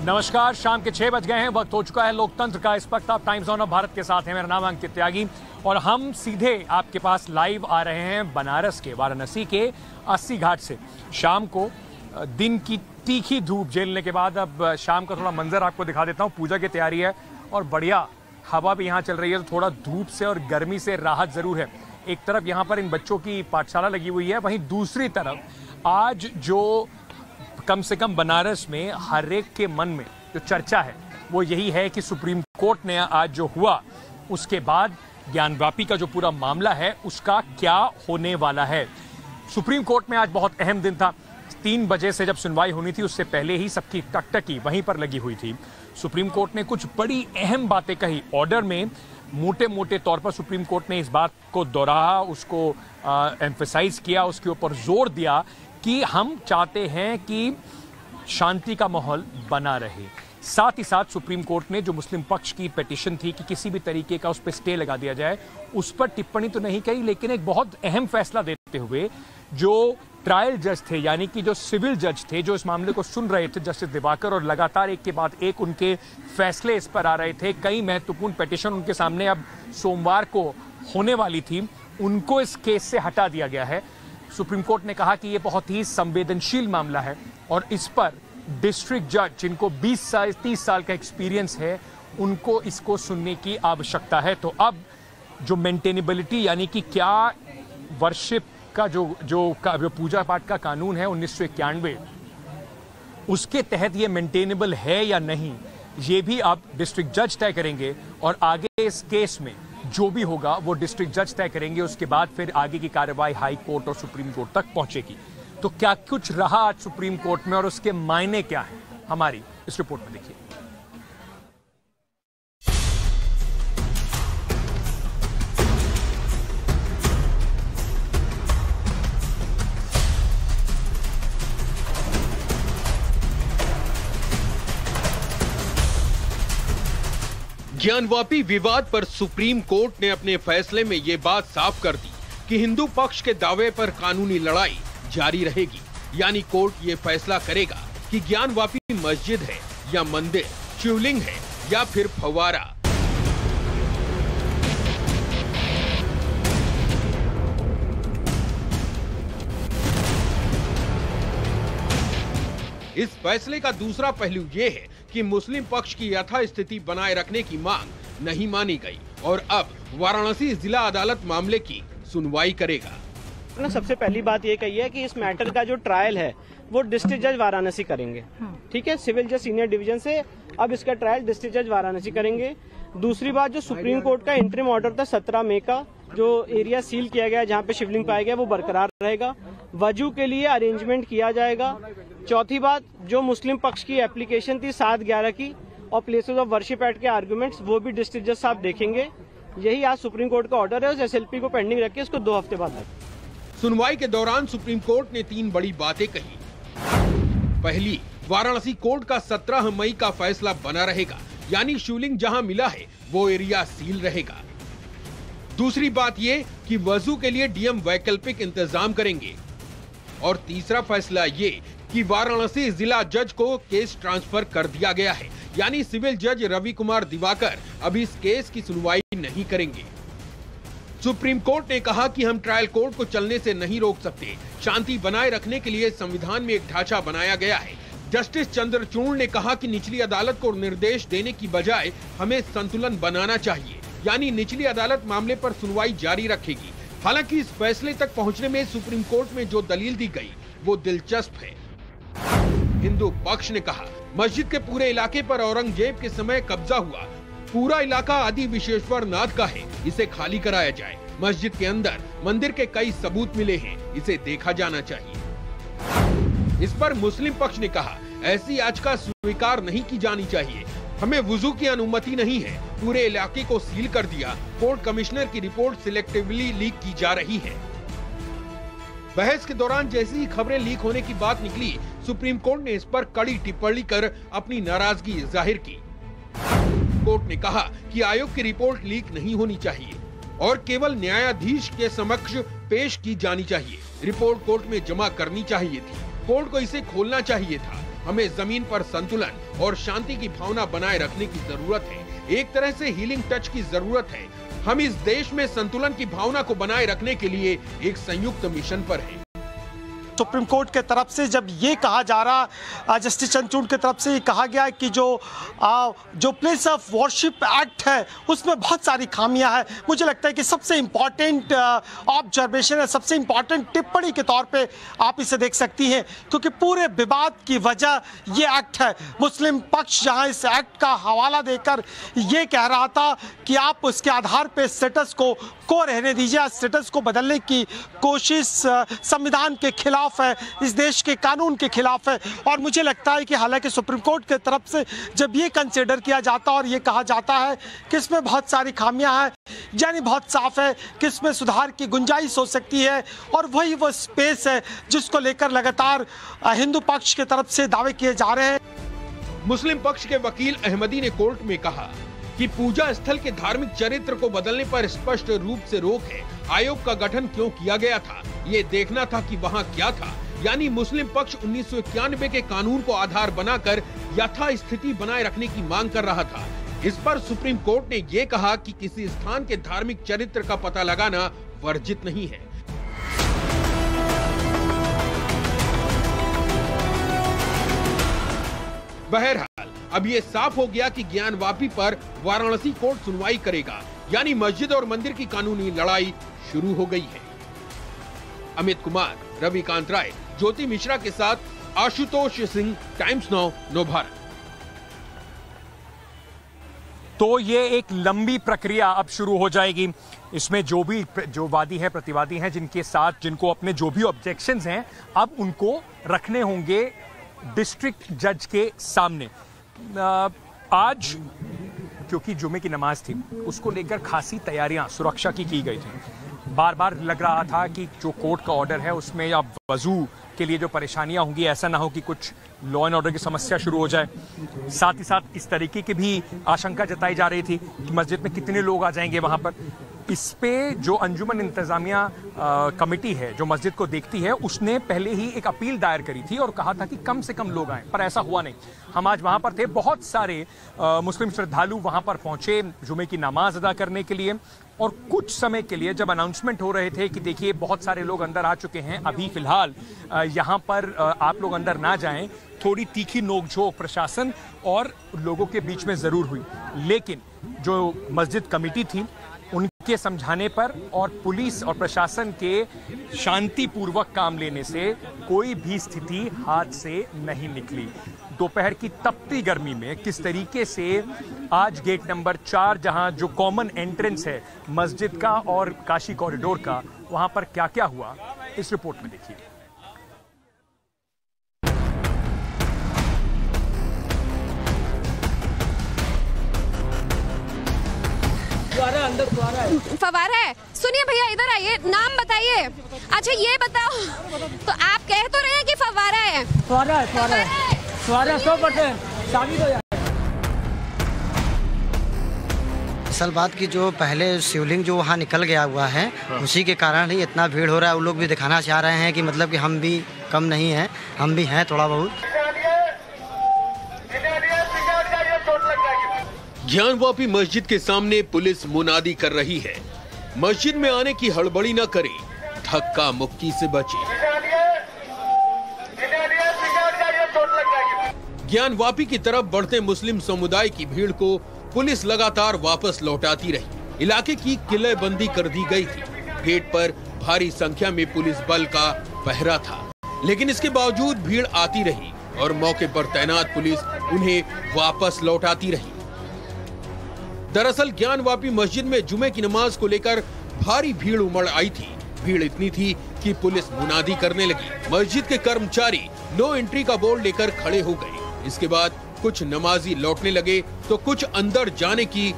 नमस्कार, शाम के छह बज गए हैं, वक्त हो चुका है लोकतंत्र का। इस वक्त आप टाइम्स ऑन ऑफ़ भारत के साथ हैं। मेरा नाम अंकित त्यागी और हम सीधे आपके पास लाइव आ रहे हैं बनारस के, वाराणसी के अस्सी घाट से। शाम को दिन की तीखी धूप झेलने के बाद अब शाम का थोड़ा मंजर आपको दिखा देता हूँ। पूजा की तैयारी है और बढ़िया हवा भी यहाँ चल रही है तो थोड़ा धूप से और गर्मी से राहत ज़रूर है। एक तरफ़ यहाँ पर इन बच्चों की पाठशाला लगी हुई है, वहीं दूसरी तरफ़ आज जो कम से कम बनारस में हर एक के मन में जो चर्चा है, वो यही है कि सुप्रीम कोर्ट ने आज जो हुआ, उसके बाद ज्ञानवापी का जो पूरा मामला है, उसका क्या होने वाला है। सुप्रीम कोर्ट में आज बहुत अहम दिन था। तीन बजे से जब सुनवाई होनी थी, उससे पहले ही सबकी टकटकी वहीं पर लगी हुई थी। सुप्रीम कोर्ट ने कुछ बड़ी अहम बातें कही। ऑर्डर में मोटे मोटे तौर पर सुप्रीम कोर्ट ने इस बात को दोहराया, उसको एम्फेसाइज किया, उसके ऊपर ज़ोर दिया कि हम चाहते हैं कि शांति का माहौल बना रहे। साथ ही साथ सुप्रीम कोर्ट ने जो मुस्लिम पक्ष की पिटीशन थी कि किसी भी तरीके का उस पर स्टे लगा दिया जाए, उस पर टिप्पणी तो नहीं कही, लेकिन एक बहुत अहम फैसला देते हुए जो ट्रायल जज थे, यानी कि जो सिविल जज थे, जो इस मामले को सुन रहे थे जस्टिस दिवाकर और लगातार एक के बाद एक उनके फैसले इस पर आ रहे थे, कई महत्वपूर्ण पिटीशन उनके सामने अब सोमवार को होने वाली थी, उनको इस केस से हटा दिया गया है। सुप्रीम कोर्ट ने कहा कि ये बहुत ही संवेदनशील मामला है और इस पर डिस्ट्रिक्ट जज जिनको 20 साल 30 साल का एक्सपीरियंस है, उनको इसको सुनने की आवश्यकता है। तो अब जो मेंटेनेबिलिटी यानी कि क्या वर्शिप का जो जो का, जो पूजा पाठ का कानून है उन्नीस सौ इक्यानवे, उसके तहत ये मेंटेनेबल है या नहीं, ये भी अब डिस्ट्रिक्ट जज तय करेंगे और आगे इस केस में जो भी होगा, वो डिस्ट्रिक्ट जज तय करेंगे, उसके बाद फिर आगे की कार्रवाई हाई कोर्ट और सुप्रीम कोर्ट तक पहुंचेगी। तो क्या कुछ रहा आज सुप्रीम कोर्ट में और उसके मायने क्या है? हमारी इस रिपोर्ट में देखिए। ज्ञानवापी विवाद पर सुप्रीम कोर्ट ने अपने फैसले में ये बात साफ़ कर दी कि हिंदू पक्ष के दावे पर कानूनी लड़ाई जारी रहेगी। यानी कोर्ट ये फैसला करेगा कि ज्ञानवापी मस्जिद है या मंदिर, शिवलिंग है या फिर फवारा। इस फैसले का दूसरा पहलू ये है कि मुस्लिम पक्ष की यथास्थिति बनाए रखने की मांग नहीं मानी गई और अब वाराणसी जिला अदालत मामले की सुनवाई करेगा। सबसे पहली बात ये कही है कि इस मैटर का जो ट्रायल है वो डिस्ट्रिक्ट जज वाराणसी करेंगे। ठीक है? सिविल जज सीनियर डिवीज़न से अब इसका ट्रायल डिस्ट्रिक्ट जज वाराणसी करेंगे। दूसरी बात जो सुप्रीम कोर्ट का इंटरिम ऑर्डर था सत्रह मई का जो एरिया सील किया गया, जहाँ पे शिवलिंग पाया गया, वो बरकरार रहेगा। वज़ू के लिए अरेंजमेंट किया जाएगा। चौथी बात, जो मुस्लिम पक्ष की एप्लीकेशन थी सात ग्यारह की, और प्लेसेस ऑफ़ वर्शिप एट के आर्गुमेंट्स वो भी डिस्ट्रिक्ट जज साहब देखेंगे। यही आज सुप्रीम कोर्ट का ऑर्डर है उस एसएलपी को पेंडिंग रख के इसको दो हफ़्ते बाद सुनवाई के दौरान सुप्रीम कोर्ट ने तीन बड़ी बातें कही। पहली, वाराणसी कोर्ट का 17 मई का फैसला बना रहेगा। यानी शिवलिंग जहाँ मिला है, वो एरिया सील रहेगा। दूसरी बात ये कि वज़ू के लिए डीएम वैकल्पिक इंतज़ाम करेंगे। और तीसरा फैसला ये कि वाराणसी जिला जज को केस ट्रांसफ़र कर दिया गया है। यानी सिविल जज रवि कुमार दिवाकर अब इस केस की सुनवाई नहीं करेंगे। सुप्रीम कोर्ट ने कहा कि हम ट्रायल कोर्ट को चलने से नहीं रोक सकते। शांति बनाए रखने के लिए संविधान में एक ढांचा बनाया गया है। जस्टिस चंद्रचूड़ ने कहा कि निचली अदालत को निर्देश देने की बजाय हमें संतुलन बनाना चाहिए। यानी निचली अदालत मामले पर सुनवाई जारी रखेगी। हालाँकि इस फैसले तक पहुँचने में सुप्रीम कोर्ट में जो दलील दी गई, वो दिलचस्प है। हिंदू पक्ष ने कहा, मस्जिद के पूरे इलाके पर औरंगज़ेब के समय कब्जा हुआ। पूरा इलाका आदि विश्वेश्वर नाथ का है, इसे खाली कराया जाए। मस्जिद के अंदर मंदिर के कई सबूत मिले हैं, इसे देखा जाना चाहिए। इस पर मुस्लिम पक्ष ने कहा, ऐसी याचिका स्वीकार नहीं की जानी चाहिए। हमें वुजू की अनुमति नहीं है। पूरे इलाके को सील कर दिया। कोर्ट कमिश्नर की रिपोर्ट सिलेक्टिवली लीक की जा रही है। बहस के दौरान जैसी ही खबरें लीक होने की बात निकली, सुप्रीम कोर्ट ने इस पर कड़ी टिप्पणी कर अपनी नाराज़गी ज़ाहिर की। कोर्ट ने कहा कि आयोग की रिपोर्ट लीक नहीं होनी चाहिए और केवल न्यायाधीश के समक्ष पेश की जानी चाहिए। रिपोर्ट कोर्ट में जमा करनी चाहिए थी। कोर्ट को इसे खोलना चाहिए था। हमें ज़मीन पर संतुलन और शांति की भावना बनाए रखने की ज़रूरत है एक तरह से हीलिंग टच की ज़रूरत है हम इस देश में संतुलन की भावना को बनाए रखने के लिए एक संयुक्त मिशन पर हैं। सुप्रीम कोर्ट के तरफ़ से जब ये कहा जा रहा जस्टिस चंद्रचूड़ के तरफ़ से ये कहा गया कि जो आ, जो प्लेस ऑफ़ वॉरशिप एक्ट है उसमें बहुत सारी खामियाँ हैं। मुझे लगता है कि सबसे इंपॉर्टेंट ऑब्जर्वेशन है सबसे इंपॉर्टेंट टिप्पणी के तौर पे आप इसे देख सकती हैं क्योंकि पूरे विवाद की वजह ये एक्ट है। मुस्लिम पक्ष जहाँ इस एक्ट का हवाला देकर ये कह रहा था कि आप उसके आधार पर स्टेटस को को रहने दीजिए स्टेटस को बदलने की कोशिश संविधान के खिलाफ खिलाफ है, इस देश के कानून के खिलाफ है। और मुझे लगता है कि हालाँकि सुप्रीम कोर्ट की तरफ़ से जब ये कंसिडर किया जाता और ये कहा जाता है कि इसमें बहुत सारी खामियाँ हैं, यानी बहुत साफ़ है कि इसमें सुधार की गुंजाइश हो सकती है और वही वो स्पेस है जिसको लेकर लगातार हिंदू पक्ष की तरफ़ से दावे किए जा रहे हैं। मुस्लिम पक्ष के वकील अहमदी ने कोर्ट में कहा कि पूजा स्थल के धार्मिक चरित्र को बदलने पर स्पष्ट रूप से रोक है। आयोग का गठन क्यों किया गया था? ये देखना था कि वहाँ क्या था। यानी मुस्लिम पक्ष उन्नीस सौ इक्यानबे के कानून को आधार बनाकर यथा स्थिति बनाए रखने की मांग कर रहा था। इस पर सुप्रीम कोर्ट ने ये कहा कि किसी स्थान के धार्मिक चरित्र का पता लगाना वर्जित नहीं है। बहरहाल, अब ये साफ़ हो गया कि ज्ञान वापी पर वाराणसी कोर्ट सुनवाई करेगा। यानी मस्जिद और मंदिर की कानूनी लड़ाई शुरू हो गई है। अमित कुमार, रविकांत राय, ज्योति मिश्रा के साथ Ashutosh Singh, Times Now no Bharat. तो ये एक लंबी प्रक्रिया अब शुरू हो जाएगी। इसमें जो भी जो वादी है, प्रतिवादी हैं, जिनके साथ, जिनको अपने जो भी ऑब्जेक्शंस हैं, अब उनको रखने होंगे डिस्ट्रिक्ट जज के सामने। आज, क्योंकि जुमे की नमाज़ थी, उसको लेकर खासी तैयारियाँ, सुरक्षा की की गई थी। बार बार लग रहा था कि जो कोर्ट का ऑर्डर है, उसमें या वज़ू के लिए जो परेशानियाँ होंगी, ऐसा ना हो कि कुछ लॉ एंड ऑर्डर की समस्या शुरू हो जाए। साथ ही साथ इस तरीके की भी आशंका जताई जा रही थी कि मस्जिद में कितने लोग आ जाएँगे वहाँ पर। इस पे जो अंजुमन इंतजामिया कमेटी है जो मस्जिद को देखती है उसने पहले ही एक अपील दायर करी थी और कहा था कि कम से कम लोग आए पर ऐसा हुआ नहीं। हम आज वहाँ पर थे बहुत सारे आ, मुस्लिम श्रद्धालु वहाँ पर पहुँचे जुमे की नमाज़ अदा करने के लिए और कुछ समय के लिए जब अनाउंसमेंट हो रहे थे कि देखिए बहुत सारे लोग अंदर आ चुके हैं अभी फ़िलहाल यहाँ पर आप लोग अंदर ना जाएँ थोड़ी तीखी नोकझोंक प्रशासन और लोगों के बीच में ज़रूर हुई। लेकिन जो मस्जिद कमेटी थी उनके समझाने पर और पुलिस और प्रशासन के शांतिपूर्वक काम लेने से कोई भी स्थिति हाथ से नहीं निकली। दोपहर की तपती गर्मी में किस तरीके से आज गेट नंबर चार, जहाँ जो कॉमन एंट्रेंस है, मस्जिद का और काशी कॉरिडोर का, वहाँ पर क्या क्या हुआ, इस रिपोर्ट में देखिए। फवारा है। सुनिए भैया इधर आइए। नाम बताइए। अच्छा ये बताओ तो आप कह तो रहे हैं कि फवारा है? फवारा है फवारा है। फवारा सौ परसेंट। साबित हो जाए असल बात की जो पहले शिवलिंग जो वहाँ निकल गया हुआ है हाँ। उसी के कारण ही इतना भीड़ हो रहा है। वो लोग भी दिखाना चाह रहे हैं कि मतलब कि हम भी कम नहीं हैं हम भी हैं थोड़ा बहुत। ज्ञानवापी मस्जिद के सामने पुलिस मुनादी कर रही है। मस्जिद में आने की हड़बड़ी न करें, धक्का मुक्की से बचे। ज्ञानवापी की तरफ़ बढ़ते मुस्लिम समुदाय की भीड़ को पुलिस लगातार वापस लौटाती रही। इलाके की किलेबंदी कर दी गई थी। गेट पर भारी संख्या में पुलिस बल का पहरा था। लेकिन इसके बावजूद भीड़ आती रही और मौके पर तैनात पुलिस उन्हें वापस लौटाती रही। दरअसल ज्ञानवापी मस्जिद में जुमे की नमाज़ को लेकर भारी भीड़ उमड़ आई थी। भीड़ इतनी थी कि पुलिस मुनादी करने लगी। मस्जिद के कर्मचारी नो एंट्री का बोर्ड लेकर खड़े हो गए। इसके बाद कुछ नमाजी लौटने लगे तो कुछ अंदर जाने की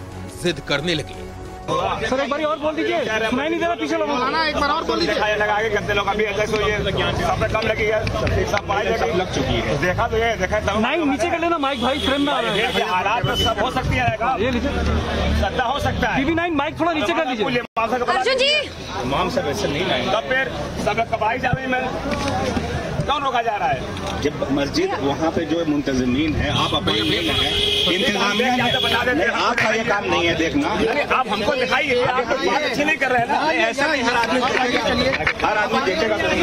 जिद करने लगे। सर एक बार और बोल दीजिए। सुनाई नहीं दे रहा पीछे लोगों ना एक बार और बोल दीजिए। लगा के गद्दे लोग अभी ऐसे हुई सब कम लगी है। सब पाई लग चुकी है। देखा तो ये देखा था नहीं नीचे कर लेना माइक भाई फ्रेम में आ रहा है। हालात में सब हो सकती है ये लीजिए। सत्ता हो सकता है। टीवी नाइन माइक थोड़ा नीचे कर लीजिए अर्जुन जी! तमाम सब ऐसे नहीं तब फिर सब कबाई जावे में कौन रोका जा रहा है? जब मस्जिद वहाँ पे जो मुंतजमीन है आप अपने है आपका ये काम नहीं है देखना। आप हमको दिखाइए आप तो बात अच्छी नहीं कर रहे हैं ना। ऐसा नहीं हर आदमी हर आदमी देखेगा तो नहीं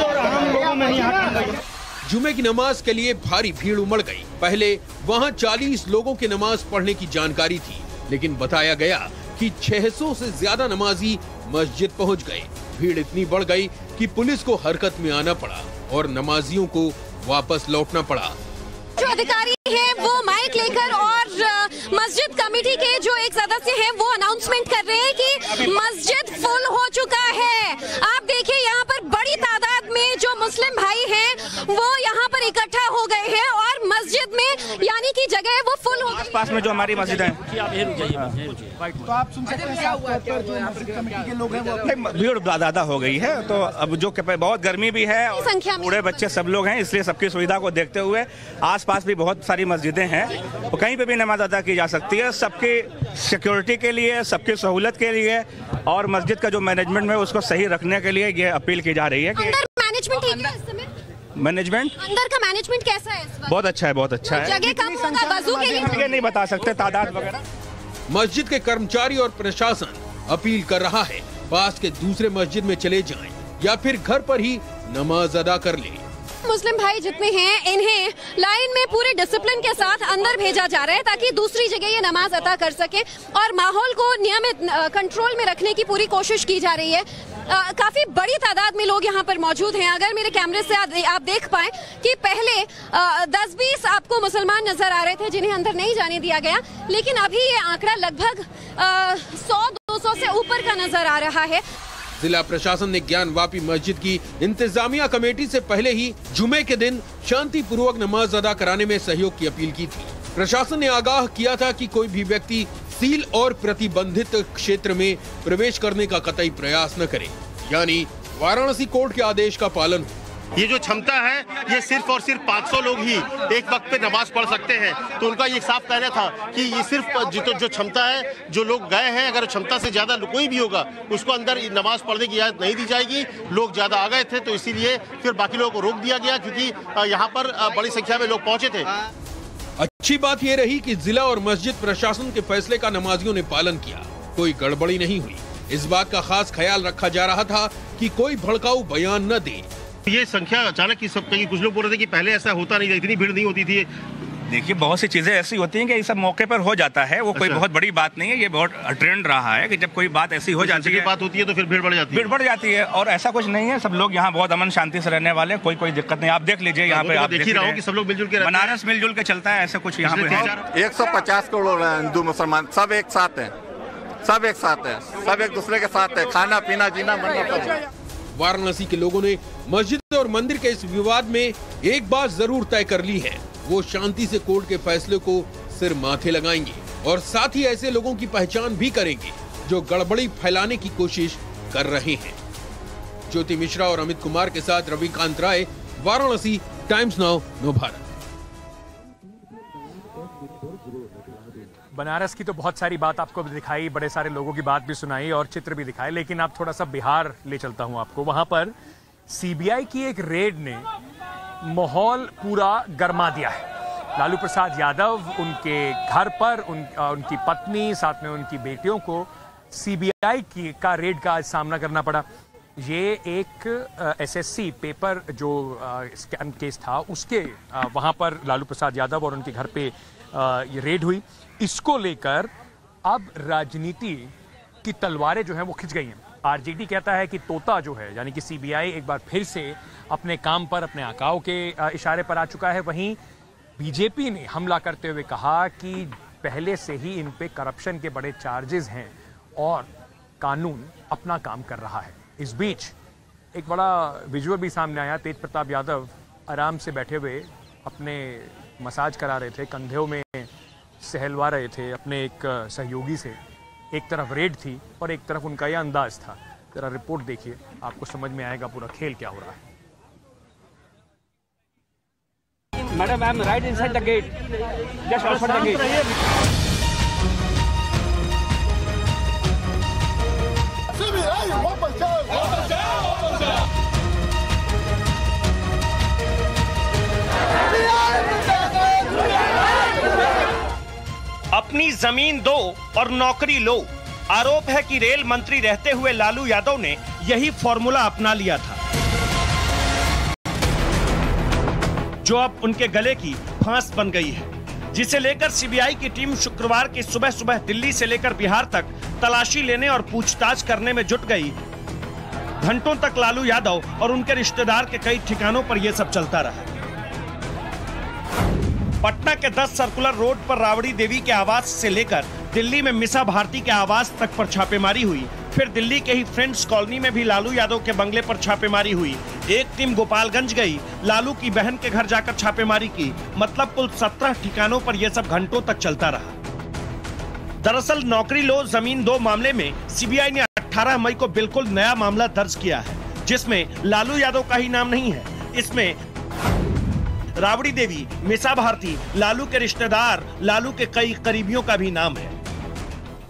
होगा। जुमे की नमाज़ के लिए भारी भीड़ उमड़ गई। पहले वहाँ 40 लोगों की नमाज़ पढ़ने की जानकारी थी लेकिन बताया गया कि 600 से ज़्यादा नमाजी मस्जिद पहुँच गए। भीड़ इतनी बढ़ गई कि पुलिस को हरकत में आना पड़ा और नमाजियों को वापस लौटना पड़ा। जो अधिकारी है, वो माइक लेकर और मस्जिद कमेटी के जो एक सदस्य हैं, वो अनाउंसमेंट कर रहे हैं कि मस्जिद फुल हो चुका है। आप देखिए, यहाँ पर बड़ी तादाद जो मुस्लिम भाई हैं वो यहाँ पर इकट्ठा हो गए हैं और मस्जिद में यानी कि जगह है वो फुल हो गई पास में जो हमारी मस्जिद है तो आप सुन सकते हैं साफ़ तौर पर जो मस्जिद कमेटी के लोग हैं वो अपने भीड़ ज़्यादा हो गई है तो अब जो बहुत गर्मी भी है संख्या। बूढ़े बच्चे सब लोग हैं इसलिए सबकी सुविधा को देखते हुए आसपास भी बहुत सारी मस्जिदें हैं तो कहीं पे भी नमाज़ अदा की जा सकती है सबकी सिक्योरिटी के लिए सबकी सहूलत के लिए और मस्जिद का जो मैनेजमेंट है उसको सही रखने के लिए ये अपील की जा रही है कि मैनेजमेंट ठीक है इस समय मैनेजमेंट अंदर का मैनेजमेंट कैसा है इस बहुत अच्छा है बहुत अच्छा है। जगह कम होगा वज़ू के लिए नहीं बता सकते तादाद वगैरह। मस्जिद के कर्मचारी और प्रशासन अपील कर रहा है पास के दूसरे मस्जिद में चले जाएँ या फिर घर पर ही नमाज़ अदा कर लें। मुस्लिम भाई जितने हैं इन्हें लाइन में पूरे डिसिप्लिन के साथ अंदर भेजा जा रहा है ताकि दूसरी जगह ये नमाज़ अदा कर सके और माहौल को नियमित कंट्रोल में रखने की पूरी कोशिश की जा रही है। अ, काफ़ी बड़ी तादाद में लोग यहाँ पर मौजूद हैं। अगर मेरे कैमरे से आप, देख पाए कि पहले दस बीस आपको मुसलमान नज़र आ रहे थे जिन्हें अंदर नहीं जाने दिया गया लेकिन अभी ये आंकड़ा लगभग सौ दो सौ से ऊपर का नज़र आ रहा है। जिला प्रशासन ने ज्ञान वापी मस्जिद की इंतजामिया कमेटी से पहले ही जुमे के दिन शांति पूर्वक नमाज़ अदा कराने में सहयोग की अपील की थी। प्रशासन ने आगाह किया था कि कोई भी व्यक्ति सील और प्रतिबंधित क्षेत्र में प्रवेश करने का कतई प्रयास न करे। यानी वाराणसी कोर्ट के आदेश का पालन हो। ये जो क्षमता है, ये सिर्फ़ और सिर्फ़ 500 लोग ही एक वक्त पे नमाज़ पढ़ सकते हैं। तो उनका ये साफ़ कहना था कि ये सिर्फ़ जो जो क्षमता है, जो लोग गए हैं, अगर क्षमता से ज़्यादा कोई भी होगा, उसको अंदर नमाज़ पढ़ने की इजाज़त नहीं दी जाएगी। लोग ज़्यादा आ गए थे तो इसीलिए फिर बाकी लोगों को रोक दिया गया, क्योंकि यहाँ पर बड़ी संख्या में लोग पहुँचे थे। अच्छी बात यह रही कि जिला और मस्जिद प्रशासन के फैसले का नमाजियों ने पालन किया। कोई गड़बड़ी नहीं हुई। इस बात का खास ख्याल रखा जा रहा था कि कोई भड़काऊ बयान न दे। ये संख्या अचानक की सब कहीं कुछ लोग बोल रहे थे कि पहले ऐसा होता नहीं था इतनी भीड़ नहीं होती थी देखिए बहुत सी चीज़ें ऐसी होती हैं कि ये सब मौके पर हो जाता है वो अच्छा। कोई। बहुत बड़ी बात नहीं है ये बहुत ट्रेंड रहा है कि जब कोई बात ऐसी हो जाती है बात होती है तो फिर भीड़ बढ़ जाती है भीड़ बढ़ जाती है और ऐसा कुछ नहीं है सब लोग यहाँ बहुत अमन शांति से रहने वाले हैं, कोई कोई दिक्कत नहीं आप देख लीजिए यहाँ पे तो आप देख ही रहा हूँ कि सब लोग मिलजुल के बनारस मिलजुल के चलता है ऐसा कुछ यहाँ पे एक सौ पचास करोड़ हिंदू मुसलमान सब एक साथ हैं सब एक साथ हैं सब एक दूसरे के साथ है खाना पीना जीना मरना है। वाराणसी के लोगों ने मस्जिद और मंदिर के इस विवाद में एक बात ज़रूर तय कर ली है। वो शांति से कोर्ट के फैसले को सिर माथे लगाएँगे और साथ ही ऐसे लोगों की पहचान भी करेंगे जो गड़बड़ी फैलाने की कोशिश कर रहे हैं। ज्योति मिश्रा और अमित कुमार के साथ Ravikant Rai, Varanasi, Times Now, no Bharat. Banaras की तो बहुत सारी बात आपको दिखाई बड़े सारे लोगों की बात भी सुनाई और चित्र भी दिखाए लेकिन आप थोड़ा सा बिहार ले चलता हूँ आपको। वहाँ पर सीबीआई की एक रेड ने माहौल पूरा गर्मा दिया है। लालू प्रसाद यादव उनके घर पर उन, उनकी पत्नी साथ में उनकी बेटियों को सीबीआई की का रेड का आज सामना करना पड़ा। ये एक एसएससी पेपर जो स्कैम केस था उसके अ, वहाँ पर लालू प्रसाद यादव और उनके घर पे अ, ये रेड हुई। इसको लेकर अब राजनीति की तलवारें जो हैं वो खिंच गई हैं। आरजेडी कहता है कि तोता जो है, यानी कि सीबीआई एक बार फिर से अपने काम पर, अपने आकाओं के इशारे पर आ चुका है। वहीं बीजेपी ने हमला करते हुए कहा कि पहले से ही इन पे करप्शन के बड़े चार्जेस हैं और कानून अपना काम कर रहा है। इस बीच एक बड़ा विजुअल भी सामने आया। तेज प्रताप यादव आराम से बैठे हुए अपने मसाज करा रहे थे, कंधे में सहलवा रहे थे अपने एक सहयोगी से। एक तरफ़ रेड थी और एक तरफ़ उनका यह अंदाज था। जरा रिपोर्ट देखिए, आपको समझ में आएगा पूरा खेल क्या हो रहा है। Madam, I am right inside the gate. Just off the gate. अपनी ज़मीन दो और नौकरी लो। आरोप है कि रेल मंत्री रहते हुए लालू यादव ने यही फॉर्मूला अपना लिया था। जो अब उनके गले की फांस बन गई है, जिसे लेकर सीबीआई की टीम शुक्रवार की सुबह सुबह दिल्ली से लेकर बिहार तक तलाशी लेने और पूछताछ करने में जुट गई। घंटों तक लालू यादव और उनके रिश्तेदार के कई ठिकानों पर यह सब चलता रहा। पटना के 10 सर्कुलर रोड पर रावड़ी देवी के आवास से लेकर दिल्ली में मिसा भारती के आवास तक पर छापेमारी हुई। फिर दिल्ली के ही फ्रेंड्स कॉलोनी में भी लालू यादव के बंगले पर छापेमारी हुई। एक टीम गोपालगंज गई। लालू की बहन के घर जाकर छापेमारी की। मतलब कुल सत्रह ठिकानों पर यह सब घंटों तक चलता रहा। दरअसल नौकरी लो, ज़मीन दो मामले में सीबीआई ने 18 मई को बिल्कुल नया मामला दर्ज किया है, जिसमें लालू यादव का ही नाम नहीं है। इसमें राबड़ी देवी, मिसा भारती, लालू के रिश्तेदार, लालू के कई करीबियों का भी नाम है।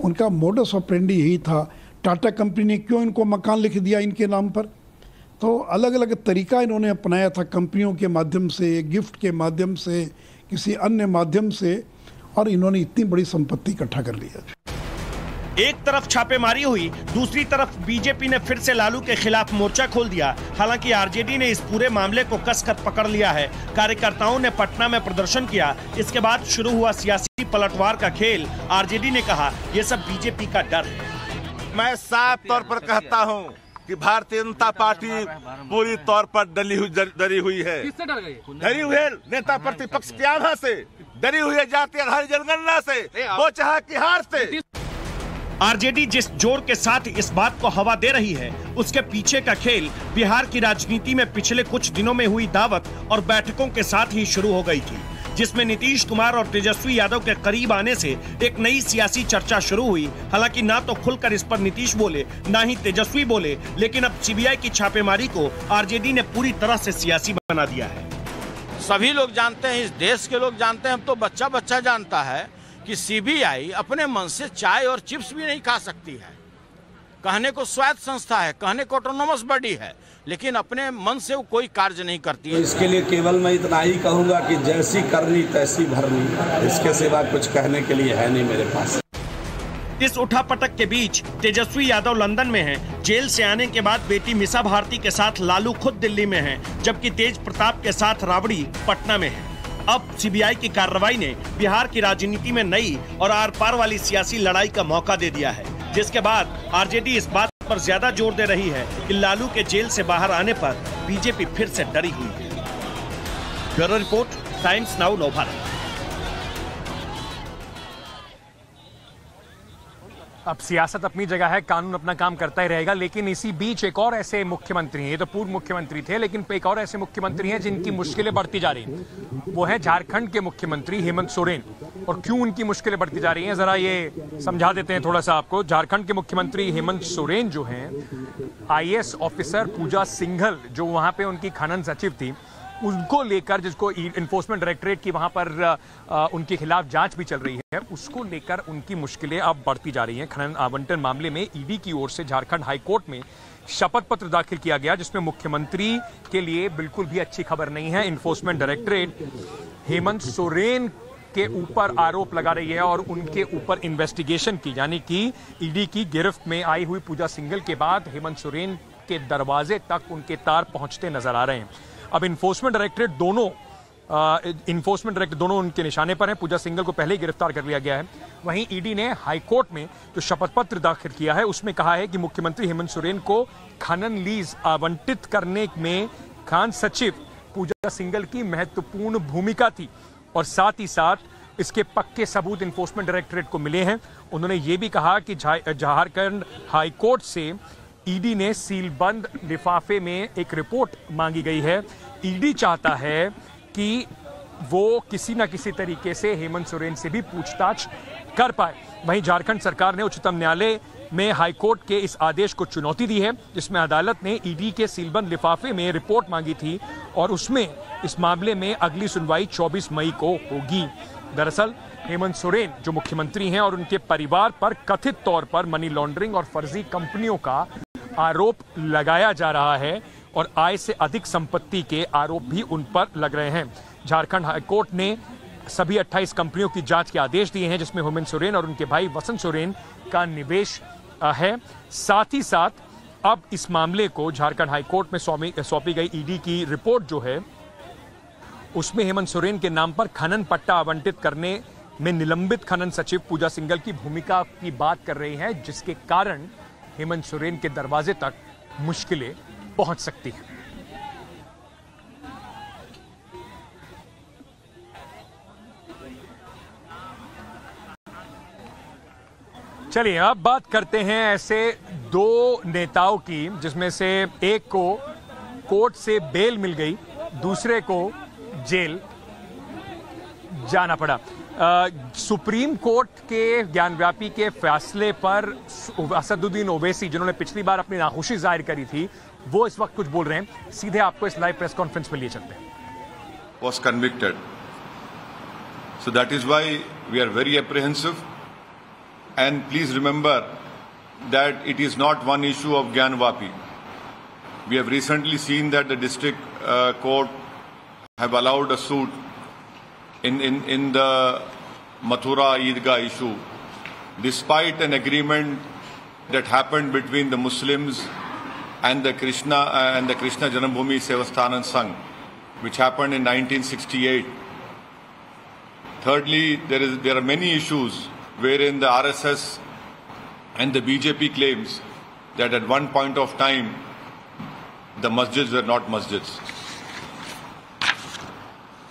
उनका मोडस ऑपरेंडी यही था। टाटा कंपनी ने क्यों इनको मकान लिख दिया इनके नाम पर? तो अलग अलग तरीका इन्होंने अपनाया था कंपनियों के माध्यम से, गिफ्ट के माध्यम से, किसी अन्य माध्यम से, और इन्होंने इतनी बड़ी संपत्ति इकट्ठा कर लिया एक तरफ़ छापेमारी हुई दूसरी तरफ़ बीजेपी ने फिर से लालू के खिलाफ मोर्चा खोल दिया। हालाँकि आरजेडी ने इस पूरे मामले को कसकर पकड़ लिया है। कार्यकर्ताओं ने पटना में प्रदर्शन किया। इसके बाद शुरू हुआ सियासी पलटवार का खेल। आरजेडी ने कहा यह सब बीजेपी का डर है। मैं साफ़ तौर पर कहता हूँ कि भारतीय जनता पार्टी पूरी तौर पर डली हुई डरी हुई है। किससे डर हुई नेता प्रतिपक्ष के आभा से डरी हुई है जातीय आधारित जनगणना से वो चाह की हार से। आरजेडी जिस ज़ोर के साथ इस बात को हवा दे रही है, उसके पीछे का खेल बिहार की राजनीति में पिछले कुछ दिनों में हुई दावत और बैठकों के साथ ही शुरू हो गई थी, जिसमें नीतीश कुमार और तेजस्वी यादव के करीब आने से एक नई सियासी चर्चा शुरू हुई। हालाँकि ना तो खुलकर इस पर नीतीश बोले, ना ही तेजस्वी बोले, लेकिन अब सीबीआई की छापेमारी को आरजेडी ने पूरी तरह से सियासी बना दिया है। सभी लोग जानते हैं, इस देश के लोग जानते हैं, अब तो बच्चा बच्चा जानता है। कि सीबीआई अपने मन से चाय और चिप्स भी नहीं खा सकती है। कहने को स्वायत्त संस्था है कहने को ऑटोनोमस बॉडी है लेकिन अपने मन से वो कोई कार्य नहीं करती है। इसके लिए केवल मैं इतना ही कहूँगा कि जैसी करनी तैसी भरनी इसके सिवा कुछ कहने के लिए है नहीं मेरे पास। इस उठापटक के बीच तेजस्वी यादव लंदन में हैं। जेल से आने के बाद बेटी मिसा भारती के साथ लालू खुद दिल्ली में हैं, जबकि तेज प्रताप के साथ राबड़ी पटना में है। अब सीबीआई की कार्रवाई ने बिहार की राजनीति में नई और आर पार वाली सियासी लड़ाई का मौका दे दिया है, जिसके बाद आरजेडी इस बात पर ज़्यादा ज़ोर दे रही है कि लालू के जेल से बाहर आने पर बीजेपी फिर से डरी हुई है। ब्यूरो रिपोर्ट, टाइम्स नाउ, नव अब सियासत अपनी जगह है, कानून अपना काम करता ही रहेगा, लेकिन इसी बीच एक और ऐसे मुख्यमंत्री हैं, ये तो पूर्व मुख्यमंत्री थे, लेकिन एक और ऐसे मुख्यमंत्री हैं जिनकी मुश्किलें बढ़ती जा रही हैं। वो है झारखंड के मुख्यमंत्री हेमंत सोरेन। और क्यों उनकी मुश्किलें बढ़ती जा रही हैं, जरा ये समझा देते हैं थोड़ा सा आपको। झारखंड के मुख्यमंत्री हेमंत सोरेन जो हैं आई ऑफिसर पूजा सिंघल, जो वहाँ पे उनकी खनन सचिव थी उनको लेकर जिसको इन्फोर्समेंट डायरेक्टरेट की वहाँ पर उनके खिलाफ जाँच भी चल रही है, उसको लेकर उनकी मुश्किलें अब बढ़ती जा रही हैं। खनन आवंटन मामले में ईडी की ओर से झारखंड हाईकोर्ट में शपथ पत्र दाखिल किया गया, जिसमें मुख्यमंत्री के लिए बिल्कुल भी अच्छी खबर नहीं है। इन्फोर्समेंट डायरेक्टरेट हेमंत सोरेन के ऊपर आरोप लगा रही है और उनके ऊपर इन्वेस्टिगेशन की, यानी कि ईडी की गिरफ्त में आई हुई पूजा सिंगल के बाद हेमंत सोरेन के दरवाजे तक उनके तार पहुँचते नज़र आ रहे हैं। अब इन्फोर्समेंट डायरेक्टरेट दोनों इन्फोर्समेंट डायरेक्टर दोनों उनके निशाने पर हैं। पूजा सिंगल को पहले ही गिरफ़्तार कर लिया गया है। वहीं ईडी ने हाईकोर्ट में जो शपथ पत्र दाखिल किया है, उसमें कहा है कि मुख्यमंत्री हेमंत सोरेन को खनन लीज आवंटित करने में खान सचिव पूजा सिंगल की महत्वपूर्ण भूमिका थी और साथ ही साथ इसके पक्के सबूत इन्फोर्समेंट डायरेक्टरेट को मिले हैं। उन्होंने ये भी कहा कि झारखंड हाईकोर्ट से ईडी ने सीलबंद लिफाफे में एक रिपोर्ट मांगी गई है। ईडी चाहता है कि वो किसी न किसी तरीके से हेमंत सोरेन से भी पूछताछ कर पाए। वहीं झारखंड सरकार ने उच्चतम न्यायालय में हाईकोर्ट के इस आदेश को चुनौती दी है, जिसमें अदालत ने ईडी के सीलबंद लिफाफे में रिपोर्ट मांगी थी और उसमें इस मामले में अगली सुनवाई 24 मई को होगी। दरअसल, हेमंत सोरेन, जो मुख्यमंत्री हैं और उनके परिवार पर कथित तौर पर मनी लॉन्ड्रिंग और फर्जी कंपनियों का आरोप लगाया जा रहा है और आय से अधिक संपत्ति के आरोप भी उन पर लग रहे हैं। झारखंड हाईकोर्ट ने सभी 28 कंपनियों की जाँच के आदेश दिए हैं, जिसमें हेमंत सोरेन और उनके भाई वसंत सोरेन का निवेश है। साथ ही साथ अब इस मामले को झारखंड हाईकोर्ट में सौंपी सौंपी गई ईडी की रिपोर्ट जो है, उसमें हेमंत सोरेन के नाम पर खनन पट्टा आवंटित करने में निलंबित खनन सचिव पूजा सिंगल की भूमिका की बात कर रही है, जिसके कारण हेमंत सोरेन के दरवाजे तक मुश्किलें पहुँच सकती हैं। चलिए, अब बात करते हैं ऐसे दो नेताओं की, जिसमें से एक को कोर्ट से बेल मिल गई, दूसरे को जेल जाना पड़ा। सुप्रीम कोर्ट के ज्ञानव्यापी के फैसले पर असदुद्दीन ओवैसी जिन्होंने पिछली बार अपनी नाखुशी ज़ाहिर करी थी वो इस वक्त कुछ बोल रहे हैं सीधे आपको इस लाइव प्रेस कॉन्फ्रेंस में लिए चलते हैं that is why we are very apprehensive. And please remember that it is not one issue of Gyanvapi. We have recently seen that the district uh, court have allowed a suit in, in, in the Mathura Eidgah issue, despite an agreement that happened between the Muslims and the Krishna uh, and the Krishna Janambhumi Sevasthanan Sangh, which happened in 1968. Thirdly, there is there are many issues wherein the RSS and the BJP claims that at one point of time the masjids were not masjids.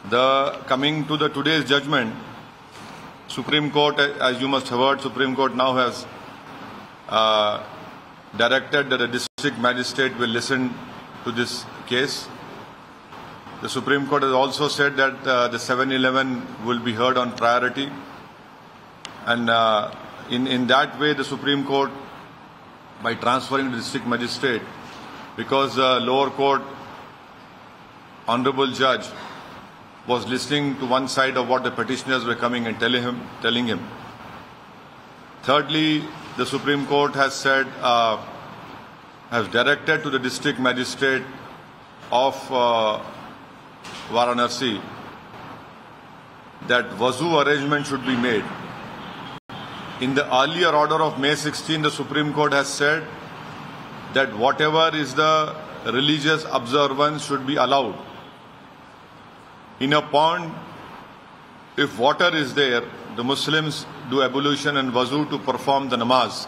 The coming to the today's judgment, Supreme Court, as you must have heard, Supreme Court now has uh, directed that the district magistrate will listen to this case. The Supreme Court has also said that uh, the 7-Eleven will be heard on priority, and uh, in in that way, the Supreme Court, by transferring the district magistrate, because the lower court honorable judge was listening to one side of what the petitioners were coming and telling him, telling him. Thirdly, the Supreme Court has said, uh, has directed to the district magistrate of uh, Varanasi that Wazu arrangement should be made. In the earlier order of May 16, the Supreme Court has said that whatever is the religious observance should be allowed. In a pond, if water is there, the Muslims do ablution and wazu to perform the namaz.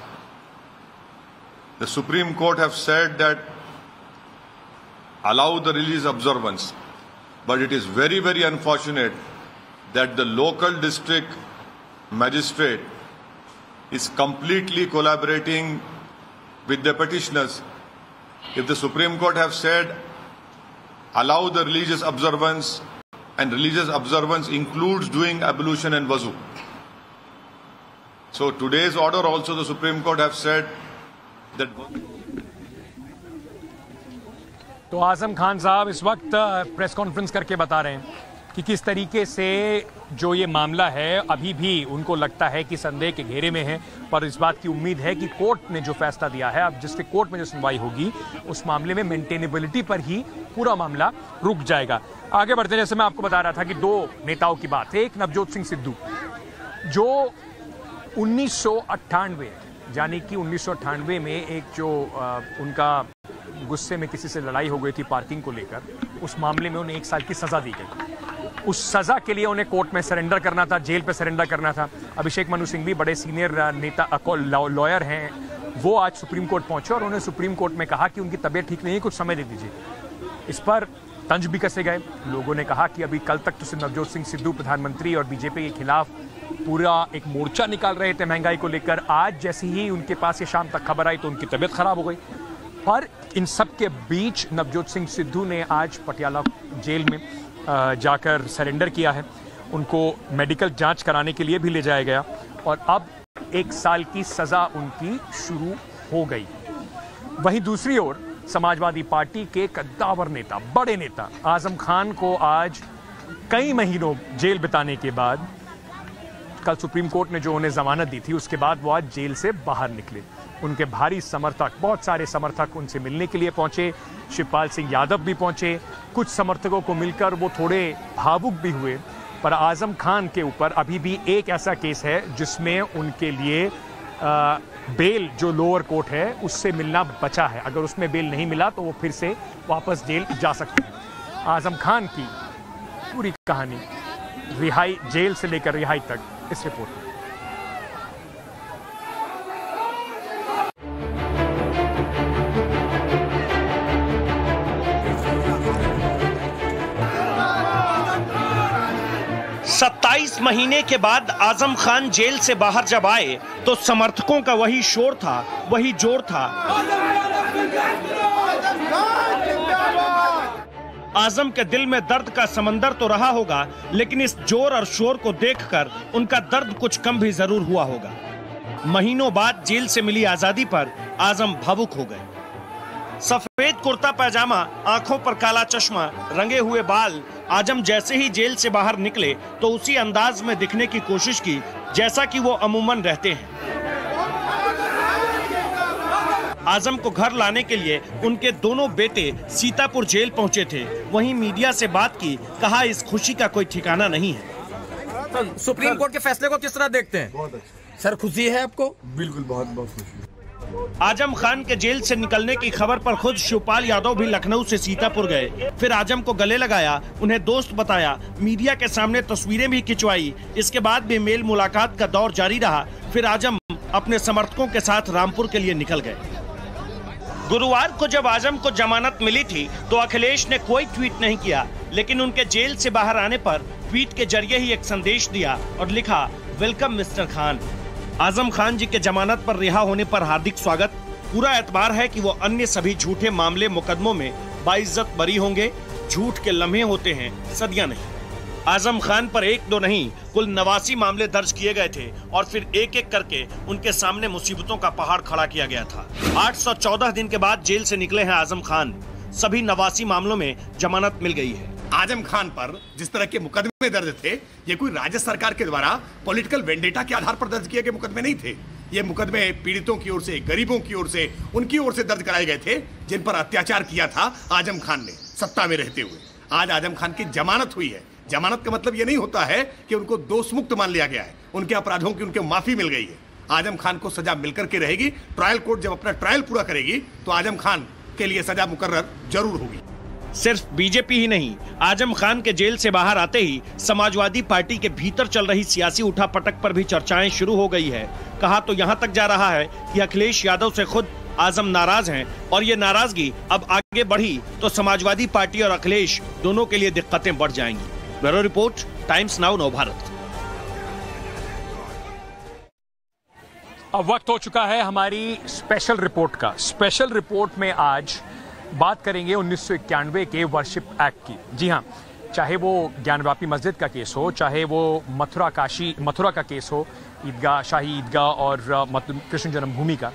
The Supreme Court have said that allow the religious observance, but it is very, very unfortunate that the local district magistrate is completely collaborating with the petitioners. If the Supreme Court have said allow the religious observance and religious observance includes doing ablution and wazu. So today's order also the Supreme Court have said that तो आजम खान साहब इस वक्त press conference करके बता रहे हैं कि किस तरीके से जो ये मामला है अभी भी उनको लगता है कि संदेह के घेरे में है पर इस बात की उम्मीद है कि कोर्ट ने जो फैसला दिया है अब डिस्ट्रिक्ट कोर्ट में जो सुनवाई होगी उस मामले में मेंटेनेबिलिटी पर ही पूरा मामला रुक जाएगा। आगे बढ़ते जैसे मैं आपको बता रहा था कि दो नेताओं की बात है एक नवजोत सिंह सिद्धू जो उन्नीस सौ अट्ठानवे यानी कि उन्नीस सौ अट्ठानवे में एक जो आ, उनका गुस्से में किसी से लड़ाई हो गई थी पार्किंग को लेकर उस मामले में उन्हें एक साल की सजा दी गई। उस सजा के लिए उन्हें कोर्ट में सरेंडर करना था, जेल पे सरेंडर करना था। अभिषेक मनु सिंह भी बड़े सीनियर नेता लॉयर हैं। वो आज सुप्रीम कोर्ट पहुँचे और उन्हें सुप्रीम कोर्ट में कहा कि उनकी तबीयत ठीक नहीं है, कुछ समय दे दीजिए। इस पर तंज भी कसे गए। लोगों ने कहा कि अभी कल तक तो सिर्फ़ नवजोत सिंह सिद्धू प्रधानमंत्री और बीजेपी के खिलाफ पूरा एक मोर्चा निकाल रहे थे महँगाई को लेकर। आज जैसे ही उनके पास ये शाम तक खबर आई तो उनकी तबीयत खराब हो गई। पर इन सब के बीच नवजोत सिंह सिद्धू ने आज पटियाला जेल में जाकर सरेंडर किया है। उनको मेडिकल जाँच कराने के लिए भी ले जाया गया और अब एक साल की सजा उनकी शुरू हो गई। वहीं दूसरी ओर समाजवादी पार्टी के कद्दावर नेता, बड़े नेता आज़म खान को आज कई महीनों जेल बिताने के बाद कल सुप्रीम कोर्ट ने जो उन्हें जमानत दी थी, उसके बाद वो आज जेल से बाहर निकले। उनके भारी समर्थक बहुत सारे समर्थक उनसे मिलने के लिए पहुँचे। शिवपाल सिंह यादव भी पहुँचे। कुछ समर्थकों को मिलकर वो थोड़े भावुक भी हुए। पर आज़म खान के ऊपर अभी भी एक ऐसा केस है जिसमें उनके लिए आ, बेल जो लोअर कोर्ट है उससे मिलना बचा है। अगर उसमें बेल नहीं मिला तो वो फिर से वापस जेल जा सकते हैं। आज़म खान की पूरी कहानी रिहाई जेल से लेकर रिहाई तक इस रिपोर्ट में। सत्ताईस महीने के बाद आज़म खान जेल से बाहर जब आए तो समर्थकों का वही शोर था, वही ज़ोर था। आज़म के दिल में दर्द का समंदर तो रहा होगा, लेकिन इस ज़ोर और शोर को देखकर उनका दर्द कुछ कम भी ज़रूर हुआ होगा। महीनों बाद जेल से मिली आज़ादी पर आज़म भावुक हो गए। सफ़ेद कुर्ता पैजामा आँखों पर काला चश्मा रंगे हुए बाल आज़म जैसे ही जेल से बाहर निकले तो उसी अंदाज में दिखने की कोशिश की जैसा कि वो अमूमन रहते हैं। आज़म को घर लाने के लिए उनके दोनों बेटे सीतापुर जेल पहुँचे थे। वहीं मीडिया से बात की कहा इस खुशी का कोई ठिकाना नहीं है। सुप्रीम कोर्ट के फैसले को किस तरह देखते हैं? सर खुशी है आपको? बिल्कुल बहुत बहुत खुशी। आज़म खान के जेल से निकलने की खबर पर खुद शिवपाल यादव भी लखनऊ से सीतापुर गए। फिर आज़म को गले लगाया, उन्हें दोस्त बताया। मीडिया के सामने तस्वीरें भी खिंचवाई। इसके बाद भी मेल मुलाकात का दौर जारी रहा। फिर आज़म अपने समर्थकों के साथ रामपुर के लिए निकल गए। गुरुवार को जब आज़म को जमानत मिली थी तो अखिलेश ने कोई ट्वीट नहीं किया। लेकिन उनके जेल से बाहर आने पर ट्वीट के ज़रिए ही एक संदेश दिया और लिखा, वेलकम मिस्टर खान। आज़म खान जी के जमानत पर रिहा होने पर हार्दिक स्वागत। पूरा एतबार है कि वो अन्य सभी झूठे मामले मुकदमों में बाइज्जत बरी होंगे, झूठ के लम्हे होते हैं, सदियाँ नहीं। आज़म खान पर एक दो नहीं, कुल नवासी मामले दर्ज किए गए थे और फिर एक एक करके उनके सामने मुसीबतों का पहाड़ खड़ा किया गया था। 814 दिन के बाद जेल से निकले हैं आज़म खान। सभी नवासी मामलों में जमानत मिल गई है। आज़म खान पर जिस तरह के मुकदमे दर्ज थे, ये कोई राज्य सरकार के द्वारा पॉलिटिकल वेंडेटा के आधार पर दर्ज किए गए मुकदमे नहीं थे। ये मुकदमे पीड़ितों की ओर से, गरीबों की ओर से, उनकी ओर से दर्ज कराए गए थे, जिन पर अत्याचार किया था आज़म खान ने सत्ता में रहते हुए। आज आज़म खान की जमानत हुई है। जमानत का मतलब ये नहीं होता है कि उनको दोष मुक्त मान लिया गया है। उनके अपराधों की उनके माफ़ी मिल गई है। आज़म खान को सजा मिलकर के रहेगी। ट्रायल कोर्ट जब अपना ट्रायल पूरा करेगी तो आज़म खान के लिए सजा मुकर्र ज़रूर होगी। सिर्फ़ बीजेपी ही नहीं, आज़म खान के जेल से बाहर आते ही समाजवादी पार्टी के भीतर चल रही सियासी उठापटक पर भी चर्चाएँ शुरू हो गई है। कहा तो यहाँ तक जा रहा है कि अखिलेश यादव से खुद आज़म नाराज़ हैं और ये नाराज़गी अब आगे बढ़ी तो समाजवादी पार्टी और अखिलेश दोनों के लिए दिक्कतें बढ़ जाएँगी। Bureau report, Times Now, Nav Bharat. अब वक्त हो चुका है हमारी स्पेशल रिपोर्ट का। स्पेशल रिपोर्ट में आज बात करेंगे उन्नीस सौ इक्यानवे के वर्शिप एक्ट की। जी हाँ चाहे वो ज्ञानवापी मस्जिद का केस हो, चाहे वो मथुरा काशी, मथुरा का केस हो, ईदगाह, शाही ईदगाह और कृष्ण जन्मभूमि का,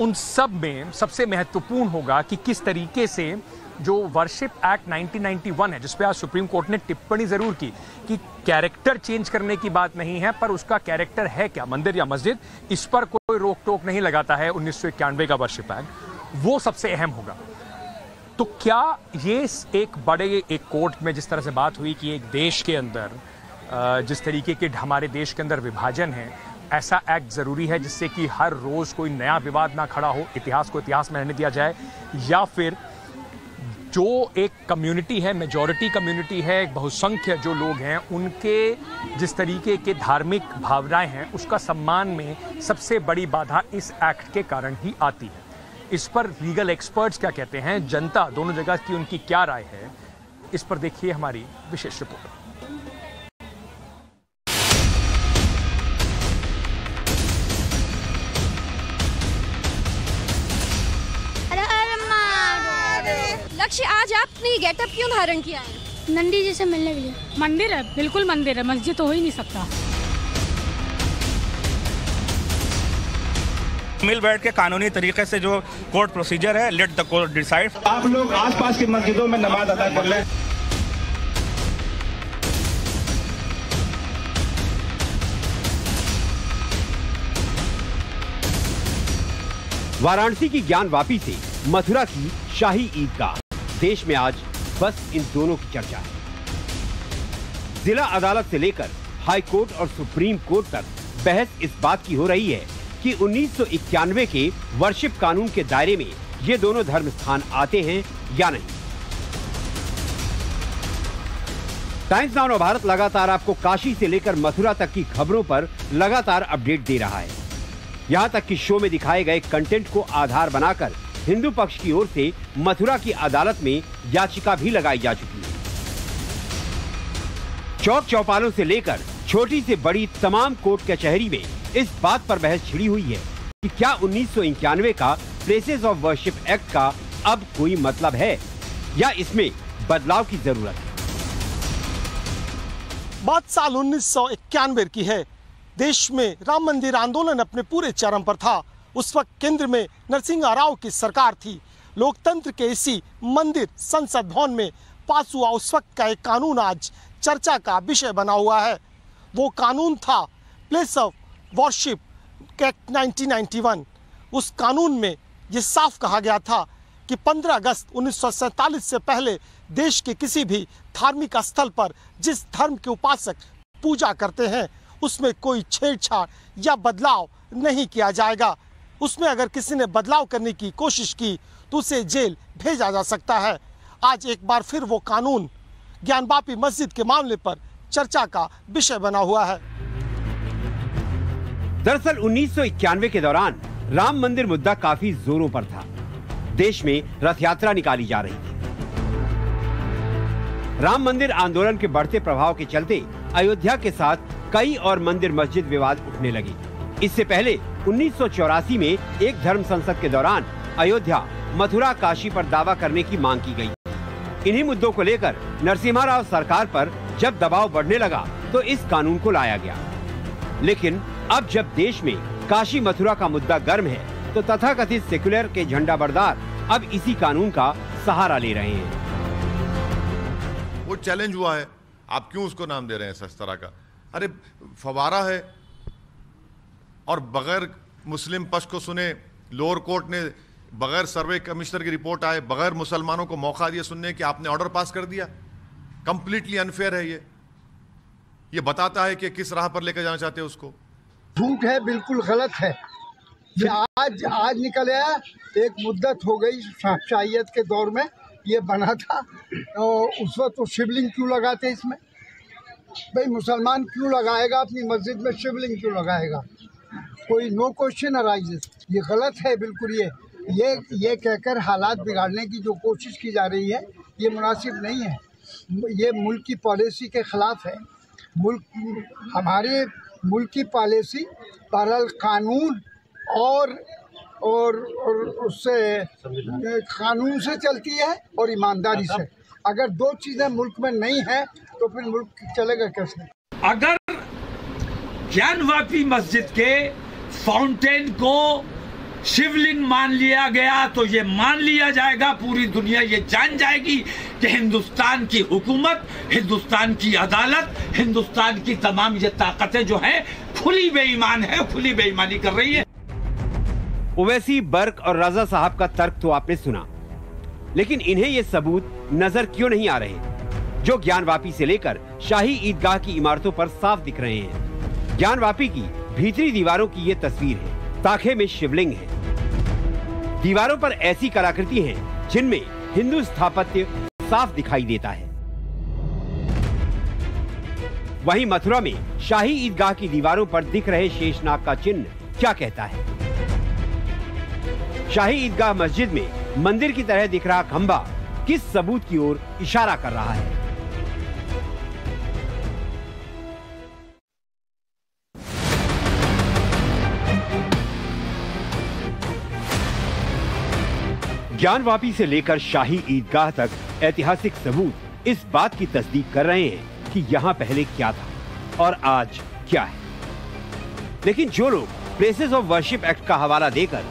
उन सब में सबसे महत्वपूर्ण होगा कि किस तरीके से जो वर्शिप एक्ट 1991 है जिसपे आज सुप्रीम कोर्ट ने टिप्पणी ज़रूर की कि कैरेक्टर चेंज करने की बात नहीं है, पर उसका कैरेक्टर है क्या? मंदिर या मस्जिद? इस पर कोई रोक टोक नहीं लगाता है उन्नीस सौ इक्यानवे का वर्शिप एक्ट वो सबसे अहम होगा। तो क्या ये एक बड़े एक कोर्ट में जिस तरह से बात हुई कि एक देश के अंदर जिस तरीके के हमारे देश के अंदर विभाजन है, ऐसा एक्ट ज़रूरी है जिससे कि हर रोज़ कोई नया विवाद ना खड़ा हो, इतिहास को इतिहास में रहने दिया जाए, या फिर जो एक कम्युनिटी है मेजॉरिटी कम्युनिटी है बहुसंख्य जो लोग हैं, उनके जिस तरीके के धार्मिक भावनाएँ हैं, उसका सम्मान में सबसे बड़ी बाधा इस एक्ट के कारण ही आती है। इस पर लीगल एक्सपर्ट्स क्या कहते हैं? जनता दोनों जगह की उनकी क्या राय है? इस पर देखिए हमारी विशेष रिपोर्ट। लक्ष्य आज आपने गेटअप क्यों धारण किया है? नंदी जी से मिलने के लिए। मंदिर है बिल्कुल मंदिर है मस्जिद तो हो ही नहीं सकता। मिल बैठ के कानूनी तरीके से जो कोर्ट प्रोसीजर है लेट द कोर्ट डिसाइड आप लोग आसपास की मस्जिदों में नमाज़ अदा कर लें। वाराणसी की ज्ञान वापी से मथुरा की शाही ईदगाह। देश में आज बस इन दोनों की चर्चा है। जिला अदालत से लेकर हाई कोर्ट और सुप्रीम कोर्ट तक बहस इस बात की हो रही है कि उन्नीस सौ इक्यानवे के वर्शिप कानून के दायरे में ये दोनों धर्म स्थान आते हैं या नहीं? टाइम्स नाउ भारत लगातार आपको काशी से लेकर मथुरा तक की खबरों पर लगातार अपडेट दे रहा है। यहाँ तक कि शो में दिखाए गए कंटेंट को आधार बनाकर हिंदू पक्ष की ओर से मथुरा की अदालत में याचिका भी लगाई जा चुकी है। चौक चौपालों से लेकर छोटी से बड़ी तमाम कोर्ट कचहरी में इस बात पर बहस छिड़ी हुई है कि क्या उन्नीस सौ इक्यानवे का प्लेसेस ऑफ़ वर्शिप एक्ट का अब कोई मतलब है? या इसमें बदलाव की ज़रूरत है? बात साल उन्नीस सौ इक्यानवे की है। देश में राम मंदिर आंदोलन अपने पूरे चरम पर था। उस वक्त केंद्र में नरसिंह राव की सरकार थी। लोकतंत्र के इसी मंदिर संसद भवन में पास हुआ उस वक्त का एक कानून आज चर्चा का विषय बना हुआ है। वो कानून था। प्लेस ऑफ़ वॉरशिप एक्ट 1991 उस कानून में ये साफ़ कहा गया था कि 15 अगस्त उन्नीस से पहले देश के किसी भी धार्मिक स्थल पर जिस धर्म के उपासक पूजा करते हैं, उसमें कोई छेड़छाड़ या बदलाव नहीं किया जाएगा। उसमें अगर किसी ने बदलाव करने की कोशिश की तो उसे जेल भेजा जा सकता है। आज एक बार फिर वो कानून ज्ञानवापी मस्जिद के मामले पर चर्चा का विषय बना हुआ है। दरअसल उन्नीस सौ इक्यानवे के दौरान राम मंदिर मुद्दा काफ़ी जोरों पर था। देश में रथ यात्रा निकाली जा रही थी। राम मंदिर आंदोलन के बढ़ते प्रभाव के चलते अयोध्या के साथ कई और मंदिर मस्जिद विवाद उठने लगे। इससे पहले उन्नीस सौ चौरासी में एक धर्म संसद के दौरान अयोध्या, मथुरा, काशी पर दावा करने की मांग की गई। इन्हीं मुद्दों को लेकर नरसिम्हा राव सरकार पर जब दबाव बढ़ने लगा तो इस कानून को लाया गया। लेकिन अब जब देश में काशी मथुरा का मुद्दा गर्म है तो तथाकथित सेक्युलर के झंडा बरदार अब इसी कानून का सहारा ले रहे हैं। वो चैलेंज हुआ है। आप क्यों उसको नाम दे रहे हैं इस तरह का? अरे, फवारा है। और बगैर मुस्लिम पक्ष को सुने, लोअर कोर्ट ने बगैर सर्वे कमिश्नर की रिपोर्ट आए, बगैर मुसलमानों को मौका दिया सुनने कि आपने ऑर्डर पास कर दिया। कंप्लीटली अनफेयर है ये। ये बताता है कि किस राह पर लेकर जाना चाहते हैं उसको। झूठ है, बिल्कुल गलत है। ये आज आज निकल आया एक मुद्दत हो गई शाहियत के दौर में, ये बना था तो उस वक्त तो शिवलिंग क्यों लगाते इसमें? भाई, मुसलमान क्यों लगाएगा अपनी मस्जिद में, शिवलिंग क्यों लगाएगा? कोई नो क्वेश्चन अराइजेस ये गलत है, बिल्कुल ये। ये ये कहकर हालात बिगाड़ने की जो कोशिश की जा रही है, ये मुनासिब नहीं है। ये मुल्क की पॉलिसी के ख़िलाफ़ है। मुल्क, हमारे मुल्क पॉलिसी बहरहाल कानून और और, और उससे कानून से चलती है और ईमानदारी से। अगर दो चीज़ें मुल्क में नहीं है तो फिर मुल्क चलेगा कैसे? अगर ज्ञानवापी मस्जिद के फाउंटेन को शिवलिंग मान लिया गया तो ये मान लिया जाएगा पूरी दुनिया, ये जान जाएगी कि हिंदुस्तान की हुकूमत, हिंदुस्तान की अदालत, हिंदुस्तान की तमाम ये ताकतें जो हैं, खुली बेईमान है, खुली बेईमानी कर रही है। ओवैसी, बर्क और रजा साहब का तर्क तो आपने सुना, लेकिन इन्हें ये सबूत नज़र क्यों नहीं आ रहे? जो ज्ञानवापी से लेकर शाही ईदगाह की इमारतों पर साफ़ दिख रहे हैं। ज्ञानवापी की भीतरी दीवारों की ये तस्वीर है। ताखे में शिवलिंग है। दीवारों पर ऐसी कलाकृति हैं, जिनमें हिंदू स्थापत्य साफ़ दिखाई देता है। वहीं मथुरा में शाही ईदगाह की दीवारों पर दिख रहे शेषनाग का चिन्ह क्या कहता है? शाही ईदगाह मस्जिद में मंदिर की तरह दिख रहा खंबा किस सबूत की ओर इशारा कर रहा है? ज्ञानवापी से लेकर शाही ईदगाह तक ऐतिहासिक सबूत इस बात की तस्दीक कर रहे हैं कि यहाँ पहले क्या था और आज क्या है। लेकिन जो लोग प्लेसेस ऑफ़ वर्शिप एक्ट का हवाला देकर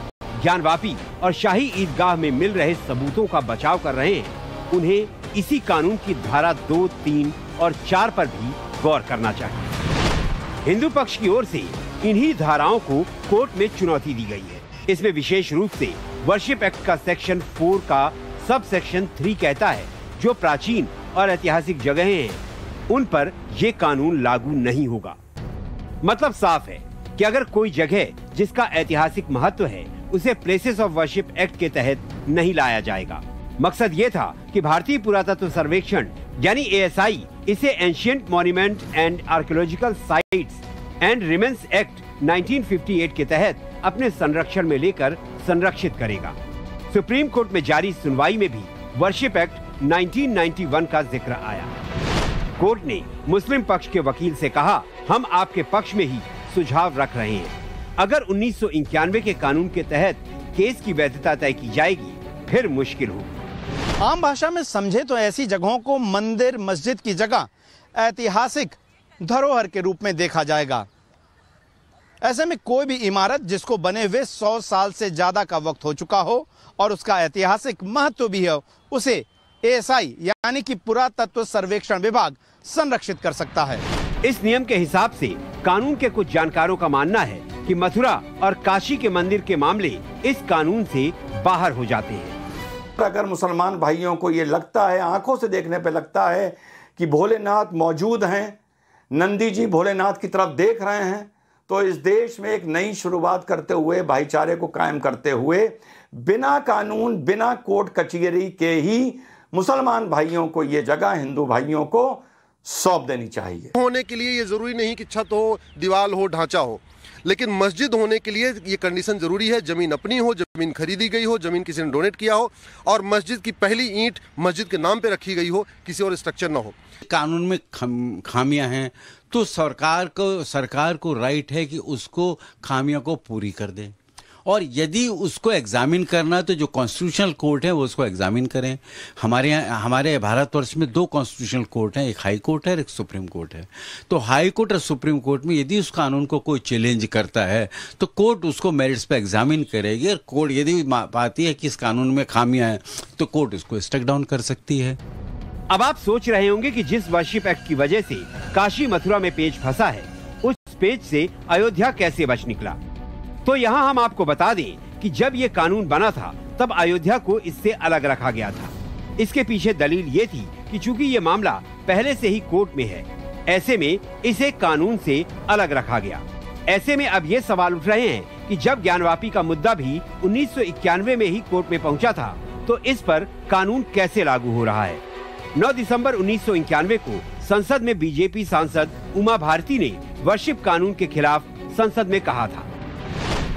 ज्ञानवापी और शाही ईदगाह में मिल रहे सबूतों का बचाव कर रहे हैं, उन्हें इसी कानून की धारा दो, तीन और चार पर भी गौर करना चाहिए। हिंदू पक्ष की ओर से इन्हीं धाराओं को कोर्ट में चुनौती दी गई है। इसमें विशेष रूप से वर्शिप एक्ट का सेक्शन फोर का सब सेक्शन थ्री कहता है, जो प्राचीन और ऐतिहासिक जगहें हैं, उन पर ये कानून लागू नहीं होगा। मतलब साफ़ है कि अगर कोई जगह जिसका ऐतिहासिक महत्व है, उसे प्लेसेस ऑफ़ वर्शिप एक्ट के तहत नहीं लाया जाएगा। मकसद ये था कि भारतीय पुरातत्व सर्वेक्षण, यानी एएसआई इसे ancient monument and archaeological sites and remains act 1958 के तहत अपने संरक्षण में लेकर संरक्षित करेगा। सुप्रीम कोर्ट में जारी सुनवाई में भी वर्शिप एक्ट 1991 का ज़िक्र आया। कोर्ट ने मुस्लिम पक्ष के वकील से कहा, हम आपके पक्ष में ही सुझाव रख रहे हैं। अगर उन्नीस सौ इक्यानवे के कानून के तहत केस की वैधता तय की जाएगी, फिर मुश्किल होगी। आम भाषा में समझे तो ऐसी जगहों को मंदिर, मस्जिद की जगह ऐतिहासिक धरोहर के रूप में देखा जाएगा। ऐसे में कोई भी इमारत जिसको बने हुए सौ साल से ज़्यादा का वक्त हो चुका हो और उसका ऐतिहासिक महत्व भी हो उसे एएसआई यानी कि पुरातत्व सर्वेक्षण विभाग संरक्षित कर सकता है। इस नियम के हिसाब से कानून के कुछ जानकारों का मानना है कि मथुरा और काशी के मंदिर के मामले इस कानून से बाहर हो जाते हैं। अगर मुसलमान भाइयों को ये लगता है आँखों से देखने पे लगता है कि भोलेनाथ मौजूद हैं नंदी जी भोलेनाथ की तरफ़ देख रहे हैं तो इस देश में एक नई शुरुआत करते हुए भाईचारे को कायम करते हुए बिना कानून बिना कोर्ट कचहरी के ही मुसलमान भाइयों को ये जगह हिंदू भाइयों को सौंप देनी चाहिए। होने के लिए ये ज़रूरी नहीं कि छत हो दीवार हो ढांचा हो लेकिन मस्जिद होने के लिए ये कंडीशन ज़रूरी है। ज़मीन अपनी हो ज़मीन खरीदी गई हो ज़मीन किसी ने डोनेट किया हो और मस्जिद की पहली ईंट मस्जिद के नाम पे रखी गई हो किसी और स्ट्रक्चर ना हो। कानून में खामियाँ हैं तो सरकार को सरकार को राइट है कि उसको खामियों को पूरी कर दे। और यदि उसको एग्जामिन करना है तो जो कॉन्स्टिट्यूशनल कोर्ट है, वो उसको एग्जामिन करें। हमारे यहाँ, हमारे भारतवर्ष में दो कॉन्स्टिट्यूशनल कोर्ट हैं, एक हाई कोर्ट है और एक सुप्रीम कोर्ट है। तो हाई कोर्ट और सुप्रीम कोर्ट में यदि उस कानून को कोई चैलेंज करता है तो कोर्ट उसको मेरिट्स पे एग्जामिन करेगी। और कोर्ट यदि पाती है कि इस कानून में खामियाँ हैं तो कोर्ट उसको स्टक डाउन कर सकती है। अब आप सोच रहे होंगे कि जिस वर्शिप एक्ट की वजह से काशी मथुरा में पेज फंसा है, उस पेज से अयोध्या कैसे बच निकला? तो यहाँ हम आपको बता दें कि जब ये कानून बना था, तब अयोध्या को इससे अलग रखा गया था। इसके पीछे दलील ये थी कि चूँकि ये मामला पहले से ही कोर्ट में है, ऐसे में इसे कानून से अलग रखा गया। ऐसे में अब ये सवाल उठ रहे हैं कि जब ज्ञानवापी का मुद्दा भी उन्नीस सौ इक्यानवे में ही कोर्ट में पहुँचा था तो इस पर कानून कैसे लागू हो रहा है? 9 दिसंबर उन्नीस सौ इक्यानवे को संसद में बीजेपी सांसद उमा भारती ने वर्शिप कानून के खिलाफ संसद में कहा था।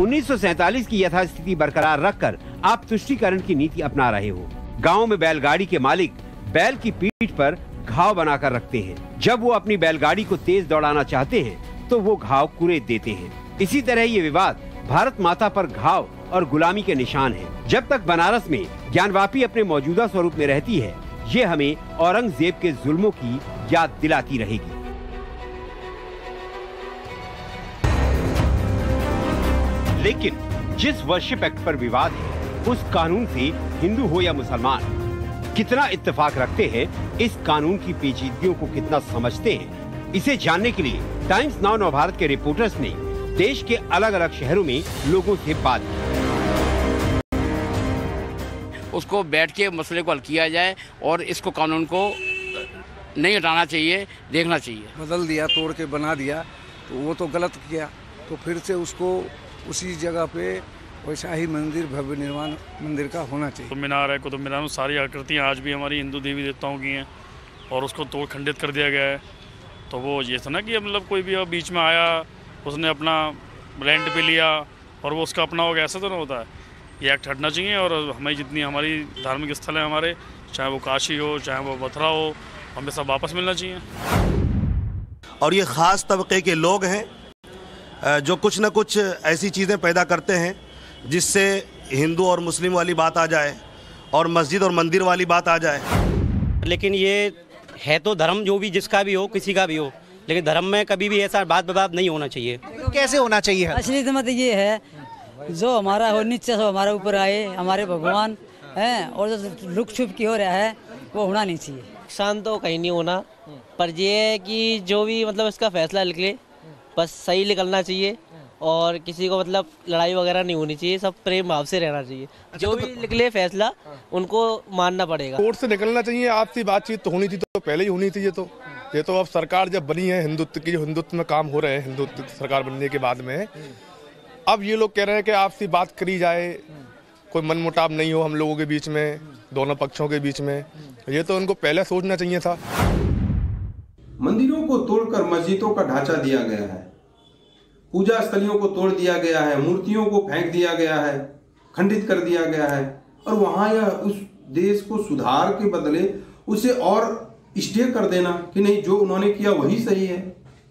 1947 की यथास्थिति बरकरार रखकर आप तुष्टिकरण की नीति अपना रहे हो। गाँव में बैलगाड़ी के मालिक बैल की पीठ पर घाव बनाकर रखते हैं। जब वो अपनी बैलगाड़ी को तेज दौड़ाना चाहते हैं तो वो घाव कुरेद देते हैं। इसी तरह ये विवाद भारत माता पर घाव और गुलामी के निशान है। जब तक बनारस में ज्ञानवापी अपने मौजूदा स्वरूप में रहती है ये हमें औरंगज़ेब के जुल्मों की याद दिलाती रहेगी। लेकिन जिस वर्शिप एक्ट पर विवाद है, उस कानून से हिंदू हो या मुसलमान, कितना इत्तेफाक रखते हैं, इस कानून की पेचीदगियों को कितना समझते हैं, इसे जानने के लिए टाइम्स नाउ नव भारत के रिपोर्टर्स ने देश के अलग अलग शहरों में लोगों से बात की। उसको बैठ के मसले को हल किया जाए और इसको कानून को नहीं हटाना चाहिए देखना चाहिए। बदल दिया तोड़ के बना दिया तो वो तो गलत किया। तो फिर से उसको उसी जगह पे वैसा ही मंदिर भव्य निर्माण मंदिर का होना चाहिए। कुतुब मीनार है कुतुब मीनार में सारी आकृतियाँ आज भी हमारी हिंदू देवी देवताओं की हैं और उसको तोड़ खंडित कर दिया गया है। तो वो ये था ना कि मतलब कोई भी बीच में आया उसने अपना रेंट पे लिया और वो उसका अपना हो गया ऐसा तो नहीं होता है। ये एक्ट हटना चाहिए और हमें जितनी हमारी धार्मिक स्थल है हमारे चाहे वो काशी हो चाहे वो मथुरा हो हमें सब वापस मिलना चाहिए। और ये ख़ास तबके के लोग हैं जो कुछ न कुछ ऐसी चीज़ें पैदा करते हैं जिससे हिंदू और मुस्लिम वाली बात आ जाए और मस्जिद और मंदिर वाली बात आ जाए। लेकिन ये है तो धर्म जो भी जिसका भी हो किसी का भी हो लेकिन धर्म में कभी भी ऐसा बात विवाद नहीं होना चाहिए। कैसे होना चाहिए? असली तो मत ये है जो हमारा हो नीचे से हमारे ऊपर आए हमारे भगवान हैं और जो लुक छुप की हो रहा है वो होना नहीं चाहिए। नुकसान तो कहीं नहीं होना पर ये है कि जो भी मतलब इसका फैसला निकले बस सही निकलना चाहिए और किसी को मतलब लड़ाई वगैरह नहीं होनी चाहिए सब प्रेम भाव से रहना चाहिए। अच्छा जो तो भी निकले फैसला उनको मानना पड़ेगा। कोर्ट से निकलना चाहिए आपसी बातचीत तो होनी थी तो पहले ही होनी थी ये तो। ये तो अब सरकार जब बनी है हिंदुत्व की जो हिंदुत्व में काम हो रहे हैं हिंदुत्व सरकार बनने के बाद में अब ये लोग कह रहे हैं कि आपसी बात करी जाए कोई मन मुटाव नहीं हो हम लोगों के बीच में दोनों पक्षों के बीच में। ये तो उनको पहले सोचना चाहिए था। मंदिरों को तोड़कर मस्जिदों का ढांचा दिया गया है। पूजा स्थलियों को तोड़ दिया गया है मूर्तियों को फेंक दिया गया है खंडित कर दिया गया है। और वहाँ यह उस देश को सुधार के बदले उसे और स्टे कर देना कि नहीं जो उन्होंने किया वही सही है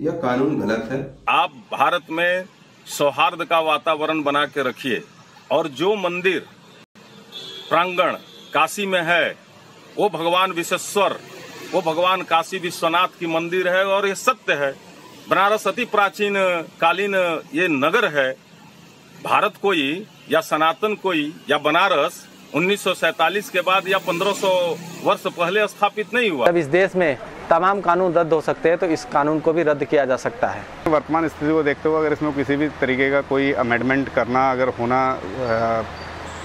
यह कानून गलत है। आप भारत में सौहार्द का वातावरण बना के रखिए। और जो मंदिर प्रांगण काशी में है, वो भगवान विश्वेश्वर, वो भगवान काशी विश्वनाथ की मंदिर है और ये सत्य है। बनारस अति प्राचीन कालीन ये नगर है। भारत कोई या सनातन कोई या बनारस 1947 के बाद या 1500 वर्ष पहले स्थापित नहीं हुआ। जब इस देश में तमाम कानून रद्द हो सकते हैं तो इस कानून को भी रद्द किया जा सकता है। वर्तमान स्थिति को देखते हुए अगर इसमें किसी भी तरीके का कोई अमेंडमेंट करना अगर होना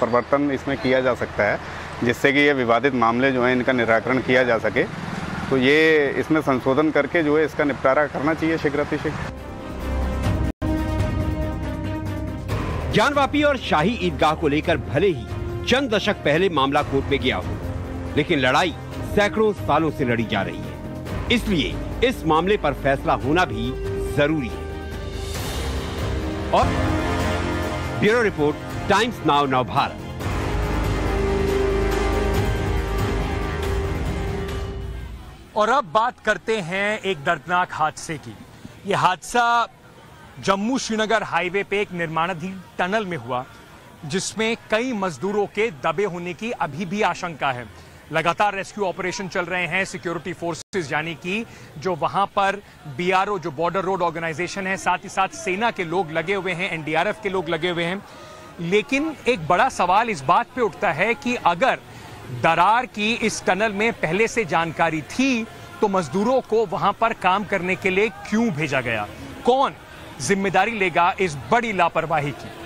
परिवर्तन इसमें किया जा सकता है जिससे कि ये विवादित मामले जो हैं इनका निराकरण किया जा सके तो ये इसमें संशोधन करके जो है इसका निपटारा करना चाहिए शीघ्र। अतिशीघ्र ज्ञानवापी और शाही ईदगाह को लेकर भले ही चंद दशक पहले मामला कोर्ट में गया हो लेकिन लड़ाई सैकड़ों सालों से लड़ी जा रही है। इसलिए इस मामले पर फैसला होना भी ज़रूरी है। और bureau report, Times Now Now Bharat. और अब बात करते हैं एक दर्दनाक हादसे की। यह हादसा जम्मू श्रीनगर हाईवे पे एक निर्माणाधीन टनल में हुआ, जिसमें कई मजदूरों के दबे होने की अभी भी आशंका है। लगातार रेस्क्यू ऑपरेशन चल रहे हैं सिक्योरिटी फोर्सेस, यानी कि जो वहाँ पर बीआरओ जो बॉर्डर रोड ऑर्गेनाइजेशन है, साथ ही साथ सेना के लोग लगे हुए हैं एनडीआरएफ के लोग लगे हुए हैं। लेकिन एक बड़ा सवाल इस बात पे उठता है कि अगर दरार की इस टनल में पहले से जानकारी थी तो मजदूरों को वहाँ पर काम करने के लिए क्यों भेजा गया? कौन ज़िम्मेदारी लेगा इस बड़ी लापरवाही की?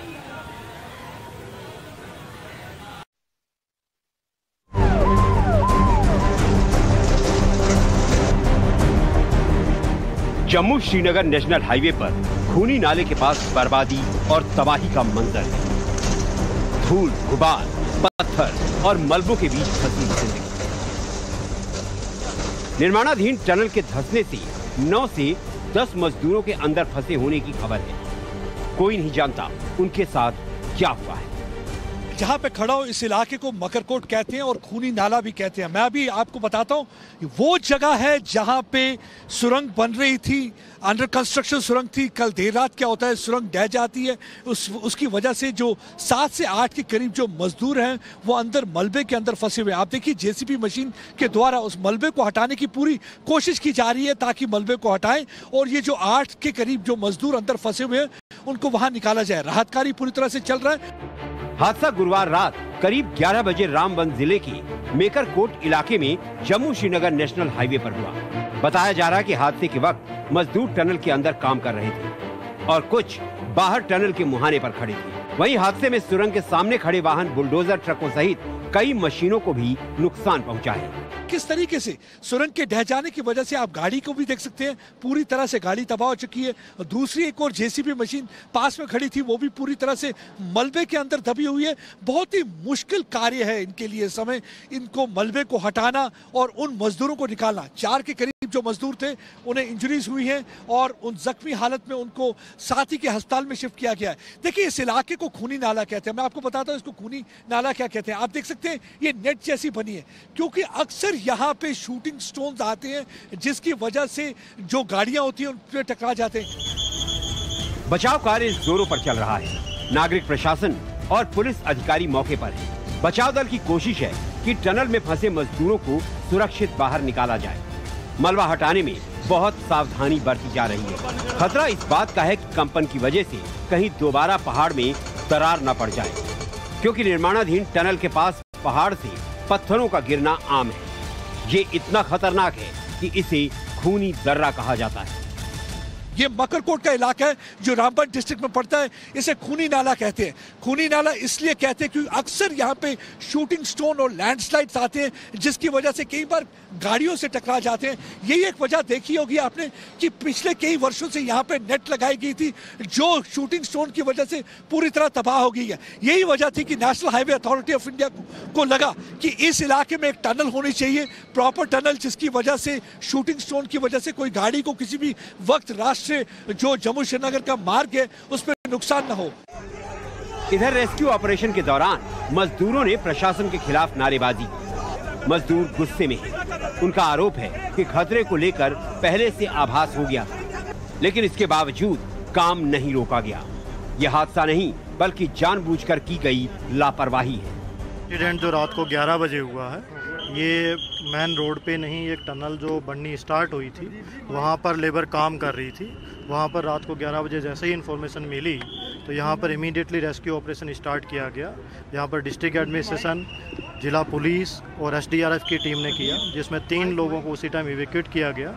जम्मू श्रीनगर नेशनल हाईवे पर खूनी नाले के पास बर्बादी और तबाही का मंजर। है धूल, गुबार, पत्थर और मलबों के बीच फंसी ज़िंदगी। निर्माणाधीन टनल के धंसने से 9 से 10 मजदूरों के अंदर फंसे होने की खबर है। कोई नहीं जानता उनके साथ क्या हुआ है। जहाँ पे खड़ा हूँ, इस इलाके को मकरकोट कहते हैं और खूनी नाला भी कहते हैं। मैं अभी आपको बताता हूँ, वो जगह है जहाँ पे सुरंग बन रही थी अंडर कंस्ट्रक्शन सुरंग थी। कल देर रात क्या होता है, सुरंग डह जाती है। उस, उसकी वजह से जो सात से आठ के करीब जो मजदूर हैं, वो अंदर मलबे के अंदर फंसे हुए आप देखिए, जेसीबी मशीन के द्वारा उस मलबे को हटाने की पूरी कोशिश की जा रही है ताकि मलबे को हटाएँ और ये जो आठ के करीब जो मजदूर अंदर फंसे हुए हैं, उनको वहाँ निकाला जाए। राहतकारी पूरी तरह से चल रहा है। हादसा गुरुवार रात करीब 11 बजे रामबन ज़िले के मेकरकोट इलाके में जम्मू श्रीनगर नेशनल हाईवे पर हुआ। बताया जा रहा है कि हादसे के वक्त मजदूर टनल के अंदर काम कर रहे थे और कुछ बाहर टनल के मुहाने पर खड़े थे। वहीं हादसे में सुरंग के सामने खड़े वाहन बुलडोजर ट्रकों सहित कई मशीनों को भी नुकसान पहुँचा है। किस तरीके से? सुरंग के ढह जाने की वजह से आप गाड़ी को भी देख सकते हैं। पूरी तरह से गाड़ी तबाह हो चुकी है। दूसरी एक और जेसीबी मशीन पास में खड़ी थी, वो भी पूरी तरह से मलबे के अंदर दबी हुई है। बहुत ही मुश्किल कार्य है इनके लिए समय इनको मलबे को हटाना और उन मजदूरों को निकालना। चार के करीब जो मजदूर थे, उन्हें इंजरीज हुई हैं और उन जख्मी हालत में उनको साथी के अस्पताल में शिफ्ट किया गया है। देखिए, इस इलाके को खूनी नाला कहते हैं। मैं आपको बताता हूँ, इसको खूनी नाला क्या कहते हैं? आप देख सकते हैं, ये नेट जैसी बनी है। क्योंकि अक्सर यहाँ पे शूटिंग स्टोन्स आते हैं, जिसकी वजह से जो गाड़ियाँ होती हैं, उन पर टकरा जाते हैं। बचाव कार्य जोरों पर चल रहा है। नागरिक प्रशासन और पुलिस अधिकारी मौके पर है। बचाव दल की कोशिश है कि टनल में फंसे मजदूरों को सुरक्षित बाहर निकाला जाए। मलबा हटाने में बहुत सावधानी बरती जा रही है। खतरा इस बात का है कि कंपन की वजह से कहीं दोबारा पहाड़ में दरार न पड़ जाए। क्योंकि निर्माणाधीन टनल के पास पहाड़ से पत्थरों का गिरना आम है। ये इतना खतरनाक है कि इसे खूनी दर्रा कहा जाता है। ये मकरकोट का इलाका है, जो रामबन डिस्ट्रिक्ट में पड़ता है, इसे खूनी नाला कहते हैं। खूनी नाला इसलिए कहते हैं क्योंकि अक्सर यहाँ पे शूटिंग स्टोन और लैंडस्लाइड्स आते हैं, जिसकी वजह से कई बार गाड़ियों से टकरा जाते हैं। यही एक वजह देखी होगी आपने कि पिछले कई वर्षों से यहाँ पे नेट लगाई गई थी, जो शूटिंग स्टोन की वजह से पूरी तरह तबाह हो गई है। यही वजह थी कि National Highway Authority of India को लगा कि इस इलाके में एक टनल होनी चाहिए प्रॉपर टनल जिसकी वजह से शूटिंग स्टोन की वजह से कोई गाड़ी को किसी भी वक्त राष्ट्रीय जो जम्मू श्रीनगर का मार्ग है उस पर नुकसान न हो। इधर रेस्क्यू ऑपरेशन के दौरान मजदूरों ने प्रशासन के खिलाफ नारेबाजी मजदूर गुस्से में हैं। उनका आरोप है कि खतरे को लेकर पहले से आभास हो गया था लेकिन इसके बावजूद काम नहीं रोका गया। यह हादसा नहीं बल्कि जानबूझकर की गई लापरवाही है। एक्सीडेंट जो रात को 11 बजे हुआ है ये मेन रोड पे नहीं, एक टनल जो बननी स्टार्ट हुई थी, वहाँ पर लेबर काम कर रही थी। वहाँ पर रात को 11 बजे जैसे ही इन्फॉर्मेशन मिली तो यहाँ पर इमीडिएटली रेस्क्यू ऑपरेशन स्टार्ट किया गया। यहाँ पर डिस्ट्रिक्ट एडमिनिस्ट्रेशन जिला पुलिस और एसडीआरएफ की टीम ने किया, जिसमें तीन लोगों को उसी टाइम इवेक्यूट किया गया,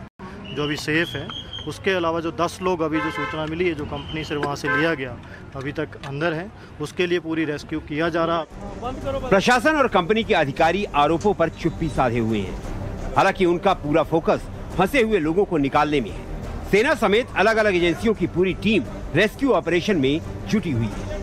जो अभी सेफ़ है। उसके अलावा जो 10 लोग अभी जो सूचना मिली है जो कंपनी से वहाँ से लिया गया अभी तक अंदर है। उसके लिए पूरी रेस्क्यू किया जा रहा। प्रशासन और कंपनी के अधिकारी आरोपों पर चुप्पी साधे हुए हैं। हालाँकि उनका पूरा फोकस फंसे हुए लोगों को निकालने में है। सेना समेत अलग अलग एजेंसियों की पूरी टीम रेस्क्यू ऑपरेशन में जुटी हुई है।